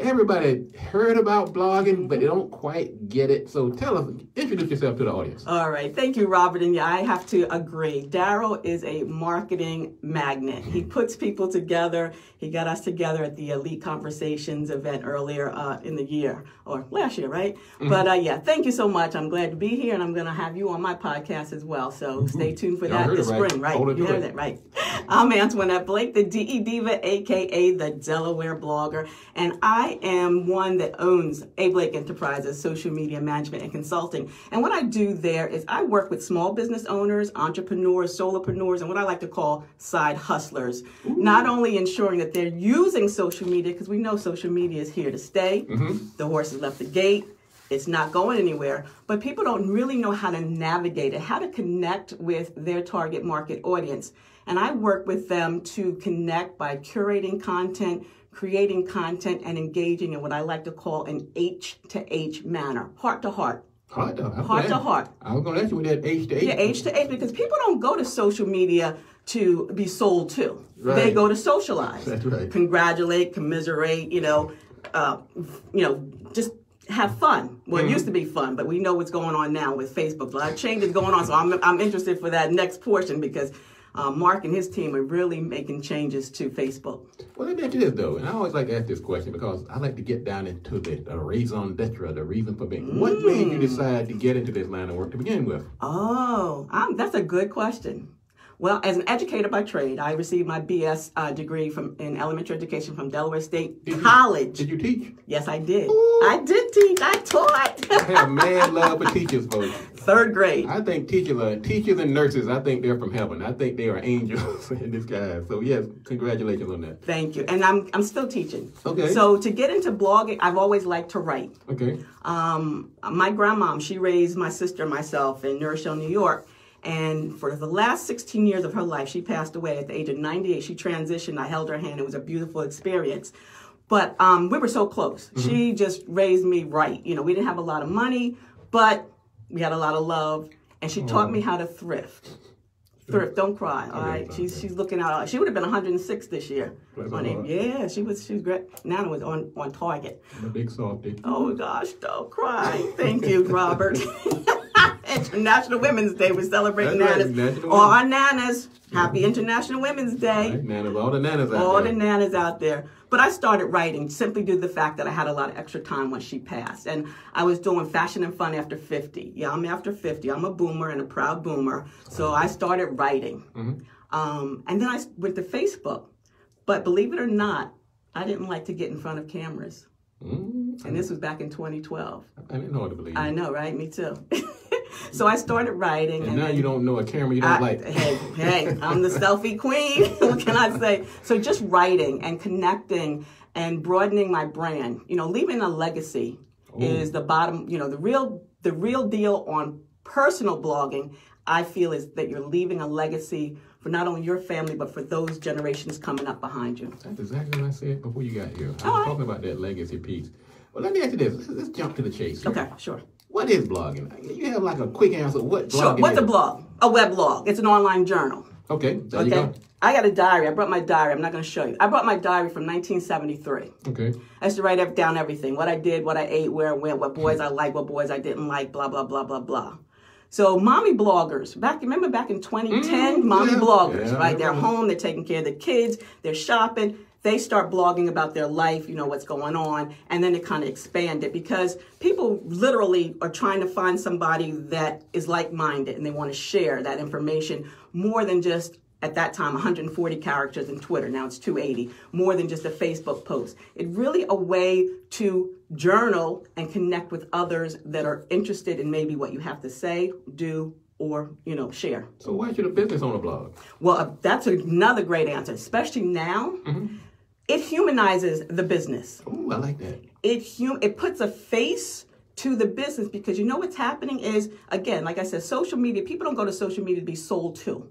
Everybody heard about blogging, but they don't quite get it. So tell us, introduce yourself to the audience. All right, thank you, Robert. And yeah, I have to agree. Daryl is a marketing magnet. He puts people together. He got us together at the Elite Conversations event earlier uh, in the year or last year, right? But uh, yeah, thank you so much. I'm glad to be here, and I'm going to have you on my podcast as well. So stay tuned for Y'all that this right. spring, right? Hold You heard it. it right. I'm Antionette Blake, the DE Diva, aka the Delaware blogger, and I am one that owns A Blake Enterprises, social media management and consulting. And what I do there is I work with small business owners, entrepreneurs, solopreneurs, and what I like to call side hustlers. Not only ensuring that they're using social media, because we know social media is here to stay. Mm-hmm. The horse has left the gate. It's not going anywhere, but people don't really know how to navigate it, how to connect with their target market audience. And I work with them to connect by curating content, creating content, and engaging in what I like to call an H to H manner, heart to heart. Heart to heart. Heart to heart. I was going to ask you with that H to H. Yeah, H to H, because people don't go to social media to be sold to. They go to socialize. That's right. Congratulate, commiserate, you know, uh, you know, just have fun. Well, Mm-hmm. it used to be fun, but we know what's going on now with Facebook. A lot of changes going on, so I'm, I'm interested for that next portion because uh, Mark and his team are really making changes to Facebook. Well, let me ask you this though, and I always like to ask this question because I like to get down into the, raison d'etre, the reason for being. What made Mm. you decide to get into this line of work to begin with? Oh, um, that's a good question. Well, as an educator by trade, I received my BS uh, degree from in elementary education from Delaware State Did you- College. Did you teach? Yes, I did. Ooh. I did teach. I taught. I have mad love for teachers, folks. Third grade. I think teachers are teachers and nurses. I think they're from heaven. I think they are angels in disguise. So yes, congratulations on that. Thank you. And I'm I'm still teaching. Okay. So to get into blogging, I've always liked to write. Okay. Um, my grandmom, she raised my sister and myself in New Rochelle, New York. And for the last 16 years of her life, she passed away at the age of 98. She transitioned. I held her hand. It was a beautiful experience. But um, we were so close. She just raised me right. You know, we didn't have a lot of money, but we had a lot of love. And she taught me how to thrift. Thrift, don't cry. All right, she's she's looking out. She would have been 106 this year. Her Yeah, she was she was great. Nana was on on target. A big softy. Oh gosh, don't cry. Thank you, Robert. International Women's Day. We're celebrating That's right, nanas. All our nanas. Happy International Women's Day. Right, nanas, all the nanas out All there. the nanas out there. But I started writing simply due to the fact that I had a lot of extra time when she passed. And I was doing fashion and fun after 50. Yeah, I'm after 50. I'm a boomer and a proud boomer. So I started writing. Um, and then I went to Facebook. But believe it or not, I didn't like to get in front of cameras. Mm, And this was back in 2012. I didn't know what to believe. I know, right? Me too. so I started writing. and now then- you don't know a camera you don't I- like. Hey, hey, I'm the selfie queen. what can I say? So just writing and connecting and broadening my brand, you know, leaving a legacy is the bottom, you know, the real the real deal on personal blogging. I feel is that you're leaving a legacy for not only your family but for those generations coming up behind you. That's exactly what I said before you got here. I was right. talking about that legacy piece. Well, let me ask you this. Let's, let's jump to the chase. here. Okay, sure. What is blogging? You have like a quick answer. What blogging Sure. What's is? a blog? A web blog. It's an online journal. Okay, there you Okay. go. I got a diary. I brought my diary. I'm not going to show you. I brought my diary from 1973. Okay. I used to write down everything what I did, what I ate, where I went, what boys I liked, what boys I didn't like, blah, blah, blah, blah, blah. So, mommy bloggers, back, remember back in 2010, Mm, mommy yeah. bloggers, Yeah, right? They're home, they're taking care of the kids, they're shopping. They start blogging about their life, you know, what's going on, and then it kind of expand it because people literally are trying to find somebody that is like minded and they want to share that information more than just at that time 140 characters in Twitter. Now it's 280, more than just a Facebook post. It really a way to journal and connect with others that are interested in maybe what you have to say, do, or you know, share. So why should a business own a blog? Well, uh, that's another great answer, especially now. It humanizes the business. Oh, I like that. It hum- it puts a face to the business because you know what's happening is again, like I said, social media. People don't go to social media to be sold to.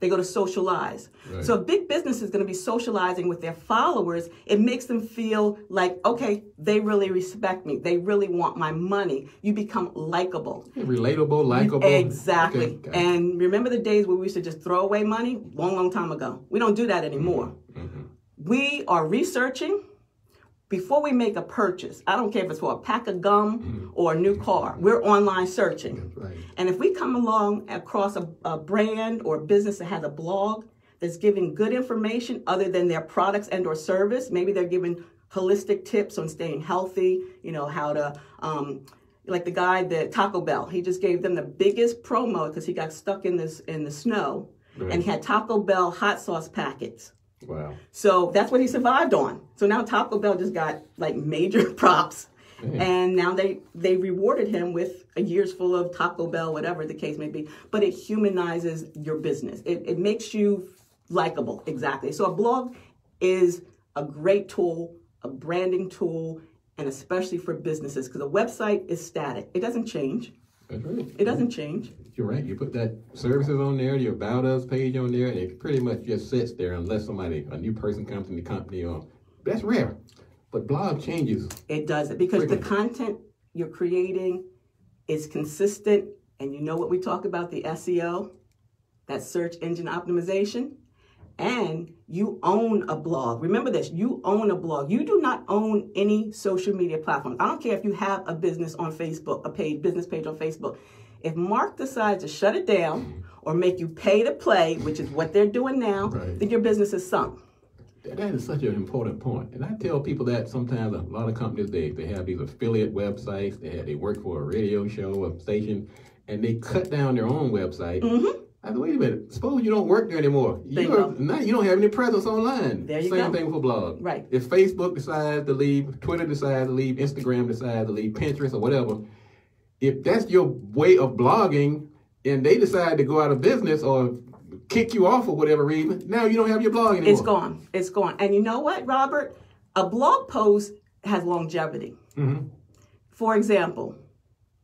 They go to socialize. Right. So if big business is going to be socializing with their followers, it makes them feel like, okay, they really respect me. They really want my money. You become likable. Relatable, likable. Exactly. Okay, and remember the days where we used to just throw away money? Long, long time ago. We don't do that anymore. Mm-hmm. We are researching before we make a purchase. I don't care if it's for a pack of gum or a new car. We're online searching. Mm-hmm. Right. And if we come along across a, a brand or business that has a blog that's giving good information other than their products and or service, maybe they're giving holistic tips on staying healthy, you know, how to, um, like the guy that Taco Bell, he just gave them the biggest promo because he got stuck in this in the snow, Right. and he had Taco Bell hot sauce packets. Wow. So that's what he survived on. So now Taco Bell just got like major props. And now they they rewarded him with a year's full of Taco Bell, whatever the case may be. But it humanizes your business. It, it makes you likable. Exactly. So a blog is a great tool, a branding tool, and especially for businesses because a website is static. It doesn't change. That's right. It doesn't change. You're right. You put that services on there, your about us page on there, and it pretty much just sits there unless somebody, a new person comes in the company or that's rare. But blog changes. It does it because the content you're creating is consistent, and you know what we talk about the SEO, that search engine optimization, and you own a blog. Remember this: you own a blog. You do not own any social media platform. I don't care if you have a business on Facebook, a paid business page on Facebook. If Mark decides to shut it down or make you pay to play, which is what they're doing now, Right. then your business is sunk. That is such an important point. And I tell people that sometimes a lot of companies they, they have these affiliate websites, they have they work for a radio show, a station, and they cut down their own website. I said, wait a minute, suppose you don't work there anymore. Mm-hmm. There you now you don't have any presence online. There you Same go. thing for blog. Right. If Facebook decides to leave, Twitter decides to leave, Instagram decides to leave, Pinterest or whatever, if that's your way of blogging and they decide to go out of business or kick you off for whatever reason, now you don't have your blog anymore. It's gone. It's gone. And you know what, Robert? A blog post has longevity. Mm-hmm. For example,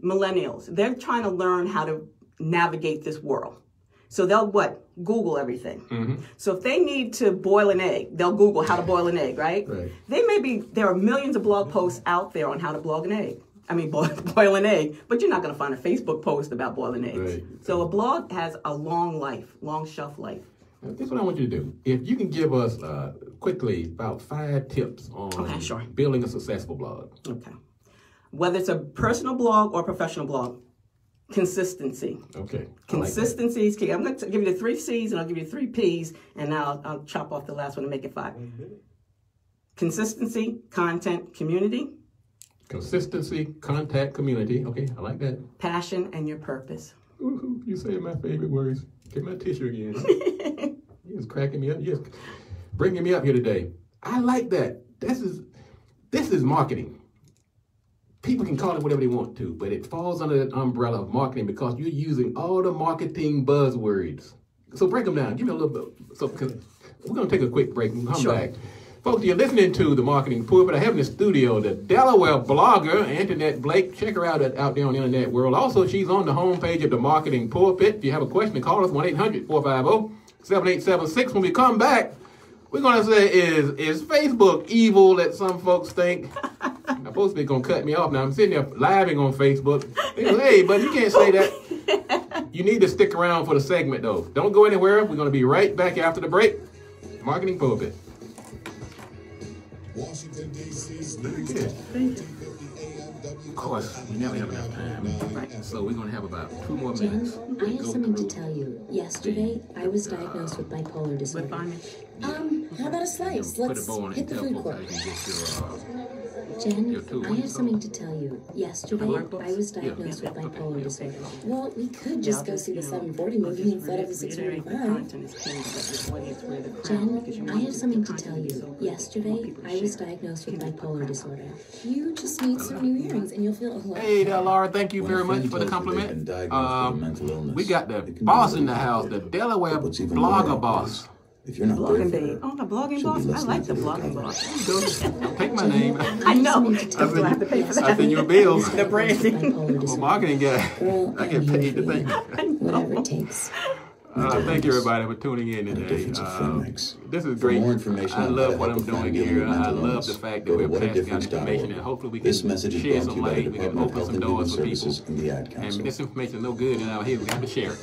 millennials, they're trying to learn how to navigate this world. So they'll what? Google everything. Mm-hmm. So if they need to boil an egg, they'll Google how to boil an egg, right? Right. They may be, there are millions of blog posts out there on how to blog an egg. I mean, boil, boil an egg, but you're not going to find a Facebook post about boiling eggs. Right. So a blog has a long life, long shelf life. Now, This is what I want you to do. If you can give us uh, quickly about five tips on Okay, sure. building a successful blog. Okay. Whether it's a personal blog or professional blog, consistency. Okay. I like. Consistency is key. I'm going to give you the three C's and I'll give you three P's, and now I'll, I'll chop off the last one and make it five. Consistency, content, community, Consistency, contact, community. Okay, I like that. passion, and your purpose. Ooh, you say my favorite words. Get my tissue again. you just cracking me up. You just bringing me up here today. I like that. This is this is marketing. People can call it whatever they want to, but it falls under that umbrella of marketing because you're using all the marketing buzzwords. So break them down. Give me a little bit. So we're gonna take a quick break and come Sure. back. Folks, you're listening to the Marketing Pulpit. I have in the studio the Delaware blogger, Antionette Blake. Check her out out there on the internet world. Also, she's on the homepage of the Marketing Pulpit. If you have a question, call us 1 800 450 7876. When we come back, we're going to say, is is Facebook evil that some folks think? I'm supposed to be going to cut me off now. I'm sitting there living on Facebook. Hey, but you can't say that. You need to stick around for the segment, though. Don't go anywhere. We're going to be right back after the break. Marketing Pulpit. Course, we never have enough time. Right. So we're going to have about two more Jen, minutes. I have Go something to tell you. Yesterday, I was diagnosed with bipolar With disorder. Um, how about a slice? Put a Let's bow on it hit and the tell food folks court. how you can get your, Jen, I have something to tell you. Yesterday, I was diagnosed with bipolar disorder. Well, we could just go see the 740 movie instead of the reiterate 645. content is king, but the audience wear the crown because you Jen, I have something to tell you. Yesterday, Want people to I was diagnosed with bipolar disorder. You just need some new earrings and you'll feel a lot Hey there, Laura. Thank you very much for the tells you they've compliment. been diagnosed with a Um, we got the it can be boss in the house, the. Delaware What's even more blogger helpful boss. Is, If you're not Blogging there babe. Oh, the blogging she'll boss. I like the blogging conversation. boss. Take my name. I know. something to I have to pay for Yes, that? I send you a bill. The branding. Well, marketing guy. Girl, I get paid to think. Whatever it takes. Uh, thank you, everybody, for tuning in And the today. difference a Uh, friend makes. this is For great. more information I on how love to what help I'm a friend doing here. I love the fact that we're passing out whatadifference.org. information and hopefully we can This message is share brought to some you by the light. We can Department of open Health some and Human doors for people. Services and the Ad And Council. this information is no good and out here. We have to share it.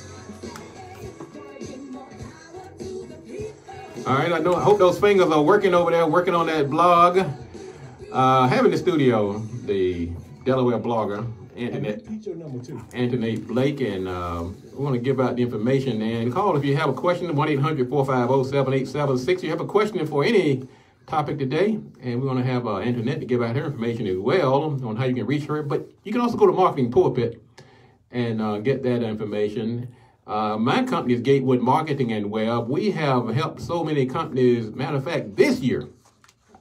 All right, I know. I hope those fingers are working over there, working on that blog. Uh, having the studio, the Delaware blogger, Antionette, Repeat number two. Antionette Blake, and um, we want to give out the information. And call if you have a question, 1 800 450 7876. You have a question for any topic today, and we're going to have uh, Antionette to give out her information as well on how you can reach her. But you can also go to Marketing Pulpit and uh, get that information. Uh, my company is Gatewood Marketing and Web. We have helped so many companies. Matter of fact, this year,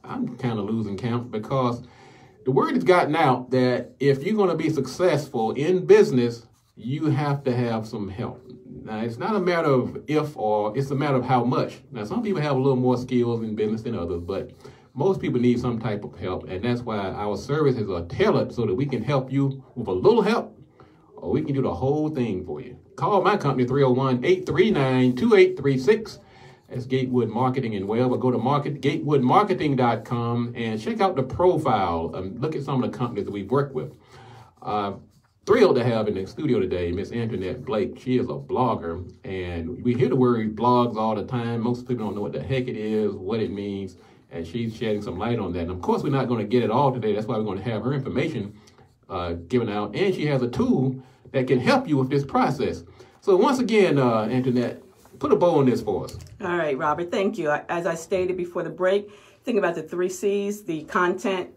I'm kind of losing count because the word has gotten out that if you're going to be successful in business, you have to have some help. Now, it's not a matter of if or it's a matter of how much. Now, some people have a little more skills in business than others, but most people need some type of help. And that's why our services are tailored so that we can help you with a little help or we can do the whole thing for you. Call my company 301 839 2836. That's Gatewood Marketing and Web. Or go to market, gatewoodmarketing.com and check out the profile. Um, look at some of the companies that we've worked with. Uh, thrilled to have in the studio today Miss Antionette Blake. She is a blogger, and we hear the word blogs all the time. Most people don't know what the heck it is, what it means, and she's shedding some light on that. And of course, we're not going to get it all today. That's why we're going to have her information uh, given out, and she has a tool that can help you with this process. So once again, uh, Antionette, put a bow on this for us. All right, Robert, thank you. As I stated before the break, think about the three C's the content,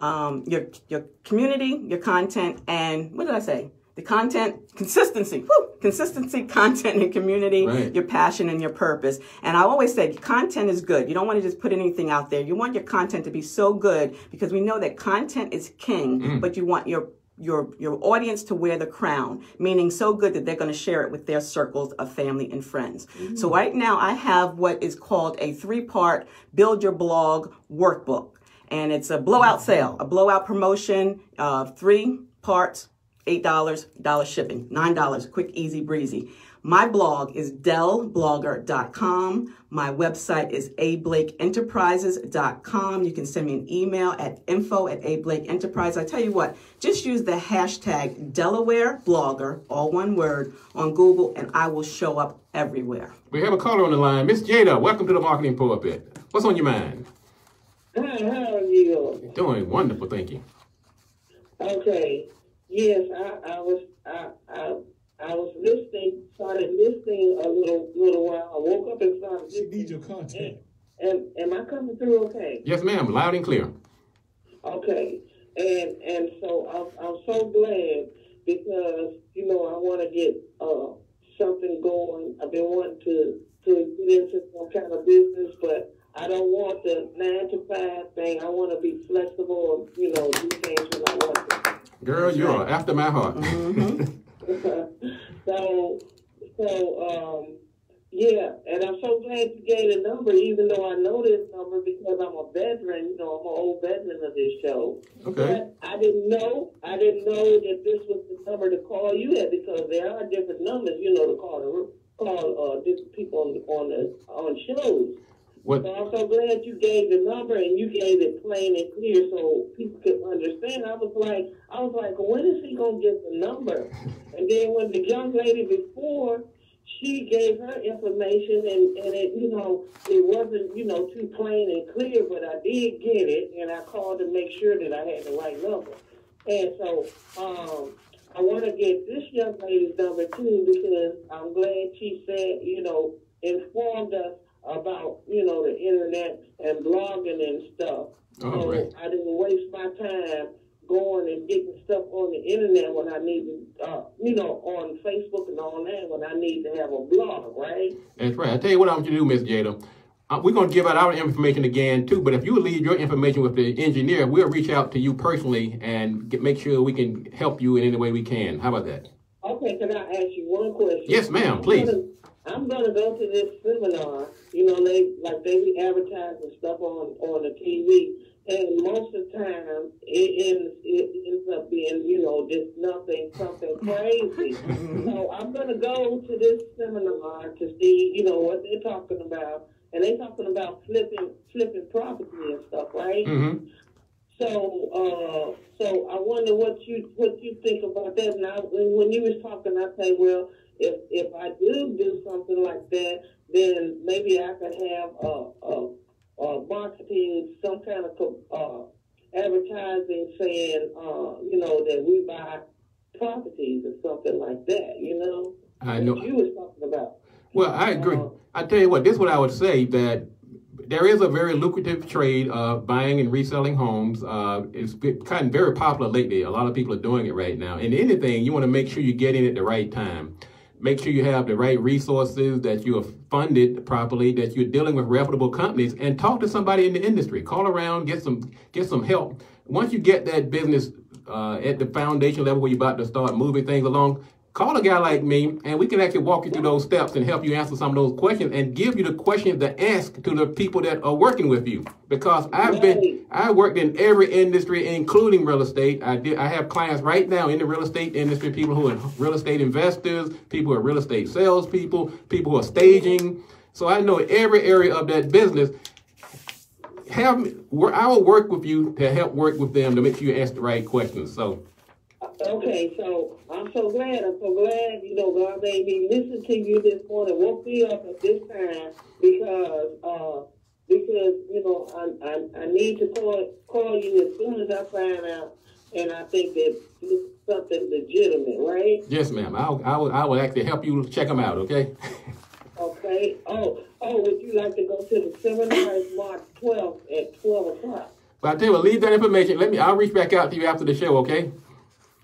um, your, your community, your content, and what did I say? The content, consistency, Woo! consistency, content, and community, Right. your passion, and your purpose. And I always said content is good. You don't want to just put anything out there. You want your content to be so good because we know that content is king, but you want your your your audience to wear the crown, meaning so good that they're going to share it with their circles of family and friends. So right now I have what is called a three-part build your blog workbook, and it's a blowout sale, a blowout promotion, uh, three parts, eight dollars, dollar shipping, nine dollars, quick, easy breezy. My blog is dellblogger.com. My website is ablakeenterprises.com. You can send me an email at info at ablakeenterprise. I tell you what, just use the hashtag Delaware blogger, all one word, on Google, and I will show up everywhere. We have a caller on the line. Miss Jada, welcome to the Marketing Pulpit. What's on your mind? Hi, how are you? Doing wonderful, thank you. Okay. Yes, I, I was I, I I was listening, started listening a little little while. I woke up and started She listening. needs your content. Am, am I coming through okay? Yes, ma'am, loud and clear. Okay. And and so I'm I'm so glad because you know I want to get uh something going. I've been wanting to to get into some kind of business, but I don't want the nine to five thing. I want to be flexible. and, You know, do things when I want to. Girl, you are after my heart. So, so um, Yeah, and I'm so glad you gave the number, even though I know this number because I'm a veteran. You know, I'm an old veteran of this show. Okay. But I didn't know. I didn't know that this was the number to call you at because there are different numbers. You know, to call the call uh, different people on the on the on shows. What? I'm so glad you gave the number and you gave it plain and clear so people could understand. I was like, I was like, when is he gonna get the number? And then when the young lady before, she gave her information and and it, you know, it wasn't you know too plain and clear, but I did get it, and I called to make sure that I had the right number. And so, um, I want to get this young lady's number too because I'm glad she said, you know, informed us about, you know, the internet and blogging and stuff. All so right. I didn't waste my time going and getting stuff on the internet when I need to, uh, you know, on Facebook and all that when I need to have a blog, right? That's right. I tell you what I want you to do, Miss Jada. Uh, we're going to give out our information again too, but if you leave your information with the engineer, we'll reach out to you personally and get, make sure we can help you in any way we can. How about that? Okay, can I ask you one question? Yes, ma'am, please. I'm gonna go to this seminar. You know, they like they be advertising stuff on on the TV, and most of the time it ends it ends up being you know just nothing something crazy. so I'm gonna go to this seminar to see you know what they're talking about, and they're talking about flipping flipping property and stuff, right? Mm-hmm. So, uh, so I wonder what you what you think about that. Now, when when you was talking, I say, well, if if I do do something like that, then maybe I could have a a, a marketing, some kind of uh, advertising saying, uh, you know, that we buy properties or something like that. You know, I know. what you was talking about. Well, I agree. Uh, I tell you what, this is what I would say that there is a very lucrative trade of buying and reselling homes. Uh, it's kind very popular lately. A lot of people are doing it right now. And anything, you want to make sure you get in at the right time. Make sure you have the right resources, that you are funded properly, that you're dealing with reputable companies, and talk to somebody in the industry. Call around, get some get some help. Once you get that business uh, at the foundation level where you're about to start moving things along, call a guy like me, and we can actually walk you through those steps and help you answer some of those questions and give you the questions to ask to the people that are working with you. Because I've been, I worked in every industry, including real estate. I did, I have clients right now in the real estate industry, people who are real estate investors, people who are real estate salespeople, people who are staging. So I know every area of that business. Have where I will work with you to help work with them to make sure you ask the right questions. So Okay, so I'm so glad. I'm so glad, you know, God made me listen to you this morning. Woke me up at this time because, uh, because you know, I, I, I need to call call you as soon as I find out, and I think that it's something legitimate, right? yes, ma'am. I'll, I will, I will actually help you check them out. Okay. Okay. Oh, oh, would you like to go to the seminar? March 12th at 12 o'clock. But I tell you leave that information. Let me. I'll reach back out to you after the show. Okay.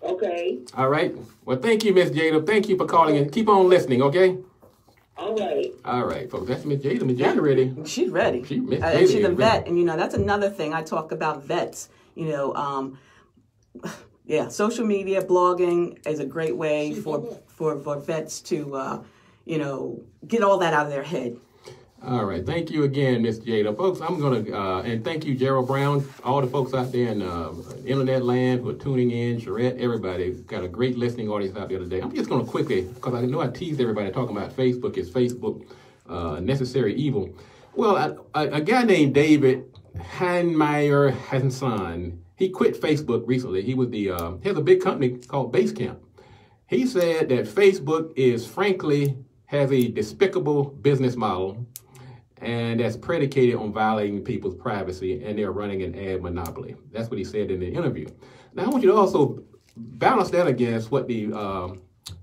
Okay. All right. Well, thank you, Miss Jada. Thank you for calling and keep on listening. Okay. All right. All right, folks. That's Miss Jada. Miss Jada ready. She's ready. She- Miss Uh, and she's is a ready. vet, and you know that's another thing I talk about vets. You know, um, yeah, social media, blogging is a great way for for for vets to, uh, you know, get all that out of their head. All right. Thank you again, Miss Jada. Folks, I'm going to, uh, and thank you, Gerald Brown, all the folks out there in uh, internet land who are tuning in, Charette, everybody. Got a great listening audience out there today. I'm just going to quickly, because I know I teased everybody talking about Facebook. Is Facebook uh, necessary evil? Well, a, guy named David Heinemeier Hassan, he quit Facebook recently. He was the, uh, he has a big company called Basecamp. He said that Facebook is frankly has a despicable business model and that's predicated on violating people's privacy and they're running an ad monopoly. That's what he said in the interview. Now I want you to also balance that against what the um,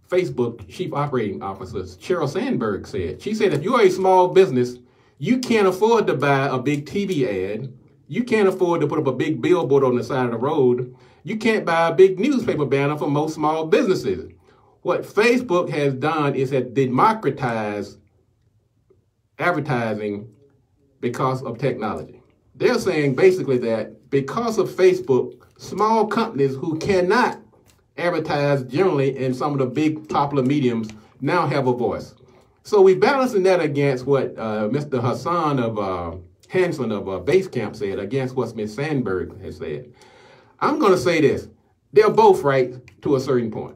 Facebook chief operating officer Sheryl Sandberg said. She said if you're a small business, you can't afford to buy a big TV ad. You can't afford to put up a big billboard on the side of the road. You can't buy a big newspaper banner for most small businesses. What Facebook has done is have democratized advertising because of technology. They're saying basically that because of Facebook, small companies who cannot advertise generally in some of the big popular mediums now have a voice. So we're balancing that against what uh, Mr. Hassan of uh, Hansson of uh, Basecamp said, against what Ms. Sandberg has said. I'm going to say this. They're both right to a certain point.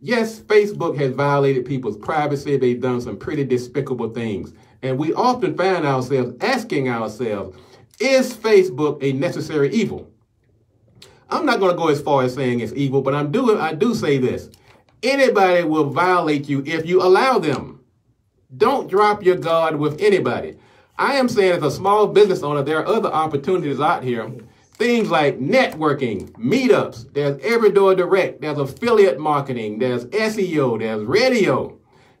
Yes, Facebook has violated people's privacy. They've done some pretty despicable things. And we often find ourselves asking ourselves, is Facebook a necessary evil? I'm not going to go as far as saying it's evil, but I'm doing I do say this. Anybody will violate you if you allow them. Don't drop your guard with anybody. I am saying as a small business owner, there are other opportunities out here. Things like networking, meetups, there's Everydoor Direct, there's affiliate marketing, there's SEO, there's radio,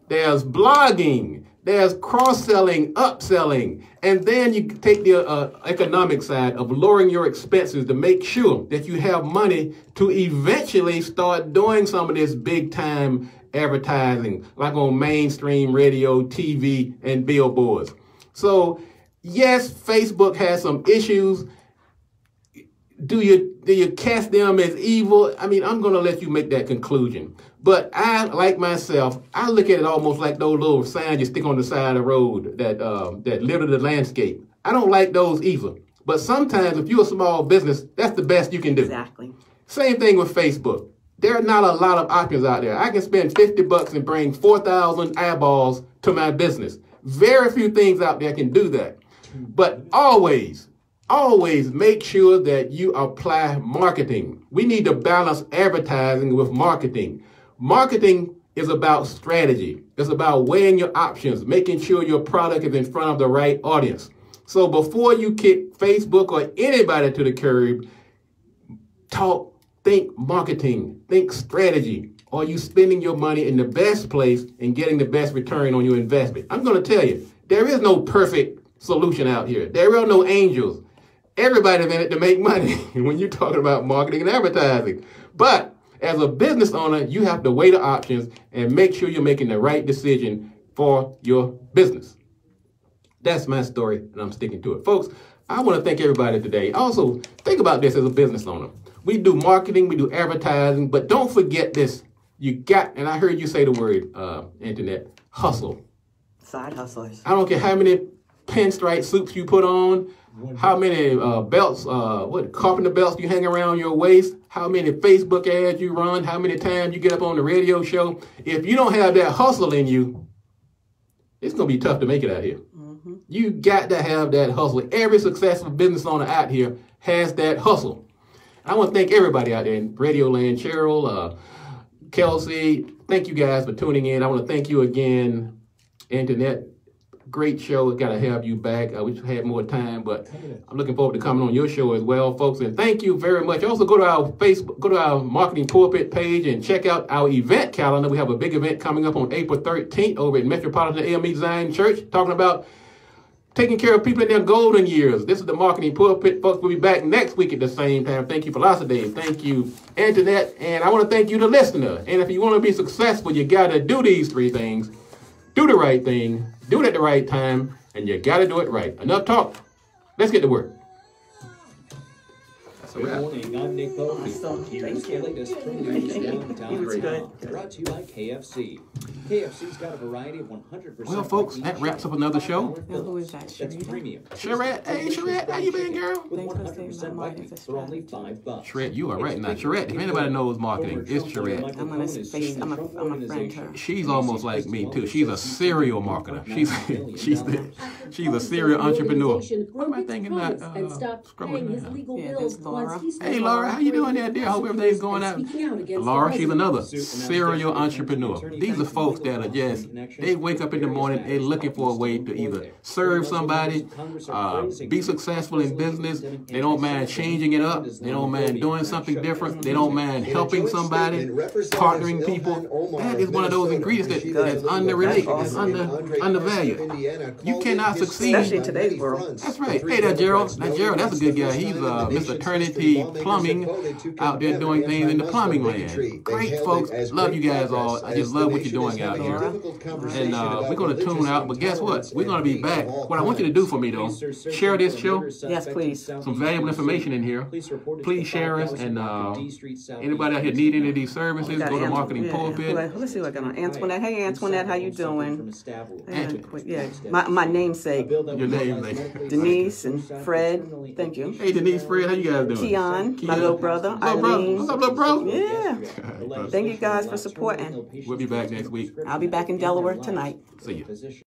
there's blogging, there's cross-selling, upselling, and then you take the uh, economic side of lowering your expenses to make sure that you have money to eventually start doing some of this big-time advertising, like on mainstream radio, TV, and billboards. So, yes, Facebook has some issues. Do you do you cast them as evil? I mean, I'm going to let you make that conclusion. But I, like myself, I look at it almost like those little signs you stick on the side of the road that uh, that litter the landscape. I don't like those either. But sometimes, if you're a small business, that's the best you can do. Exactly. Same thing with Facebook. There are not a lot of options out there. I can spend 50 bucks and bring 4,000 eyeballs to my business. Very few things out there can do that. But always, always make sure that you apply marketing. We need to balance advertising with marketing. Marketing is about strategy. It's about weighing your options, making sure your product is in front of the right audience. So before you kick Facebook or anybody to the curb, talk, think marketing, think strategy. Are you spending your money in the best place and getting the best return on your investment? I'm going to tell you, there is no perfect solution out here. There are no angels. Everybody's in it to make money when you're talking about marketing and advertising. But as a business owner, you have to weigh the options and make sure you're making the right decision for your business. That's my story, and I'm sticking to it. Folks, I want to thank everybody today. Also, think about this as a business owner. We do marketing, we do advertising, but don't forget this. You got, and I heard you say the word, uh, internet, hustle. Side hustlers. I don't care how many pinstripe suits you put on, how many uh, belts, uh, what carpenter belts you hang around your waist, how many Facebook ads you run, how many times you get up on the radio show. If you don't have that hustle in you, it's going to be tough to make it out here. Mm-hmm. You got to have that hustle. Every successful business owner out here has that hustle. I want to thank everybody out there in Radio Land, Cheryl, uh, Kelsey. Thank you guys for tuning in. I want to thank you again, Antionette great show. Got to have you back. I wish we had more time, but I'm looking forward to coming on your show as well, folks. And thank you very much. Also, go to our Facebook, go to our marketing pulpit page and check out our event calendar. We have a big event coming up on April 13th over at Metropolitan AME Zion Church, talking about taking care of people in their golden years. This is the marketing pulpit. Folks, we'll be back next week at the same time. Thank you, Folasade. Thank you, Antionette. And I want to thank you, the listener. And if you want to be successful, you got to do these three things. Do the right thing, do it at the right time, and you got to do it right. Enough talk. Let's get to work. That's a Good wrap. morning, I'm Nick Bowlby. Awesome. Here's Thank the you. latest trending news you. downtown Town. good. Brought to you by KFC. KFC's got a variety of 100% Well, folks, that wraps up another show. Now, who is that? That's Sharita? premium. Charette, hey, Charette, how you been, girl? With Thanks for 100% saying my mind meat a for only 5 bucks. Charette, you are right now. It's Charette, if anybody knows marketing, it's Trump Charette. I'm gonna Cohen space- I'm a- the Trump I'm a friend her. She's almost like me too. She's a serial marketer. She's she's the, she's a serial entrepreneur. What am I thinking? Not uh, scrolling down. Yeah, there's Laura. Hey Laura, how you doing there, dear? Hope everything's going out. Laura, she's another serial entrepreneur. These are folks that are just they wake up in the morning, they're looking for a way to either serve somebody, uh, be successful in business. They don't mind changing it up. They don't mind doing something different. They don't mind helping somebody, partnering people. That is one of those ingredients that, that's underrated, that's under undervalued. You cannot succeed. Especially in today's world. That's right. Hey, that Gerald. That Gerald, that's a good guy. He's uh, Mr. Attorney AT Plumbing out there doing things in the plumbing land. Great folks. Love you guys all. I just love what you're doing out here. And uh, we're going to tune out. But guess what? We're going to be back. What I want you to do for me, though, share this show. Yes, please. Some valuable information in here. Please share us. And uh, anybody out here need any of these services, go to Ant- Marketing. Pulpit. Let's see what I got on. Antoinette. Hey, Antoinette, how you doing? Ant- Yeah, my, my namesake. Your name, like. Denise and Fred. Thank you. Hey, Denise, Fred, how you guys doing? Keon, my little brother. Little bro. Eileen. What's up, little bro? Yeah. Alright, Thank you guys for supporting. We'll be back next week. I'll be back in Delaware tonight. See you.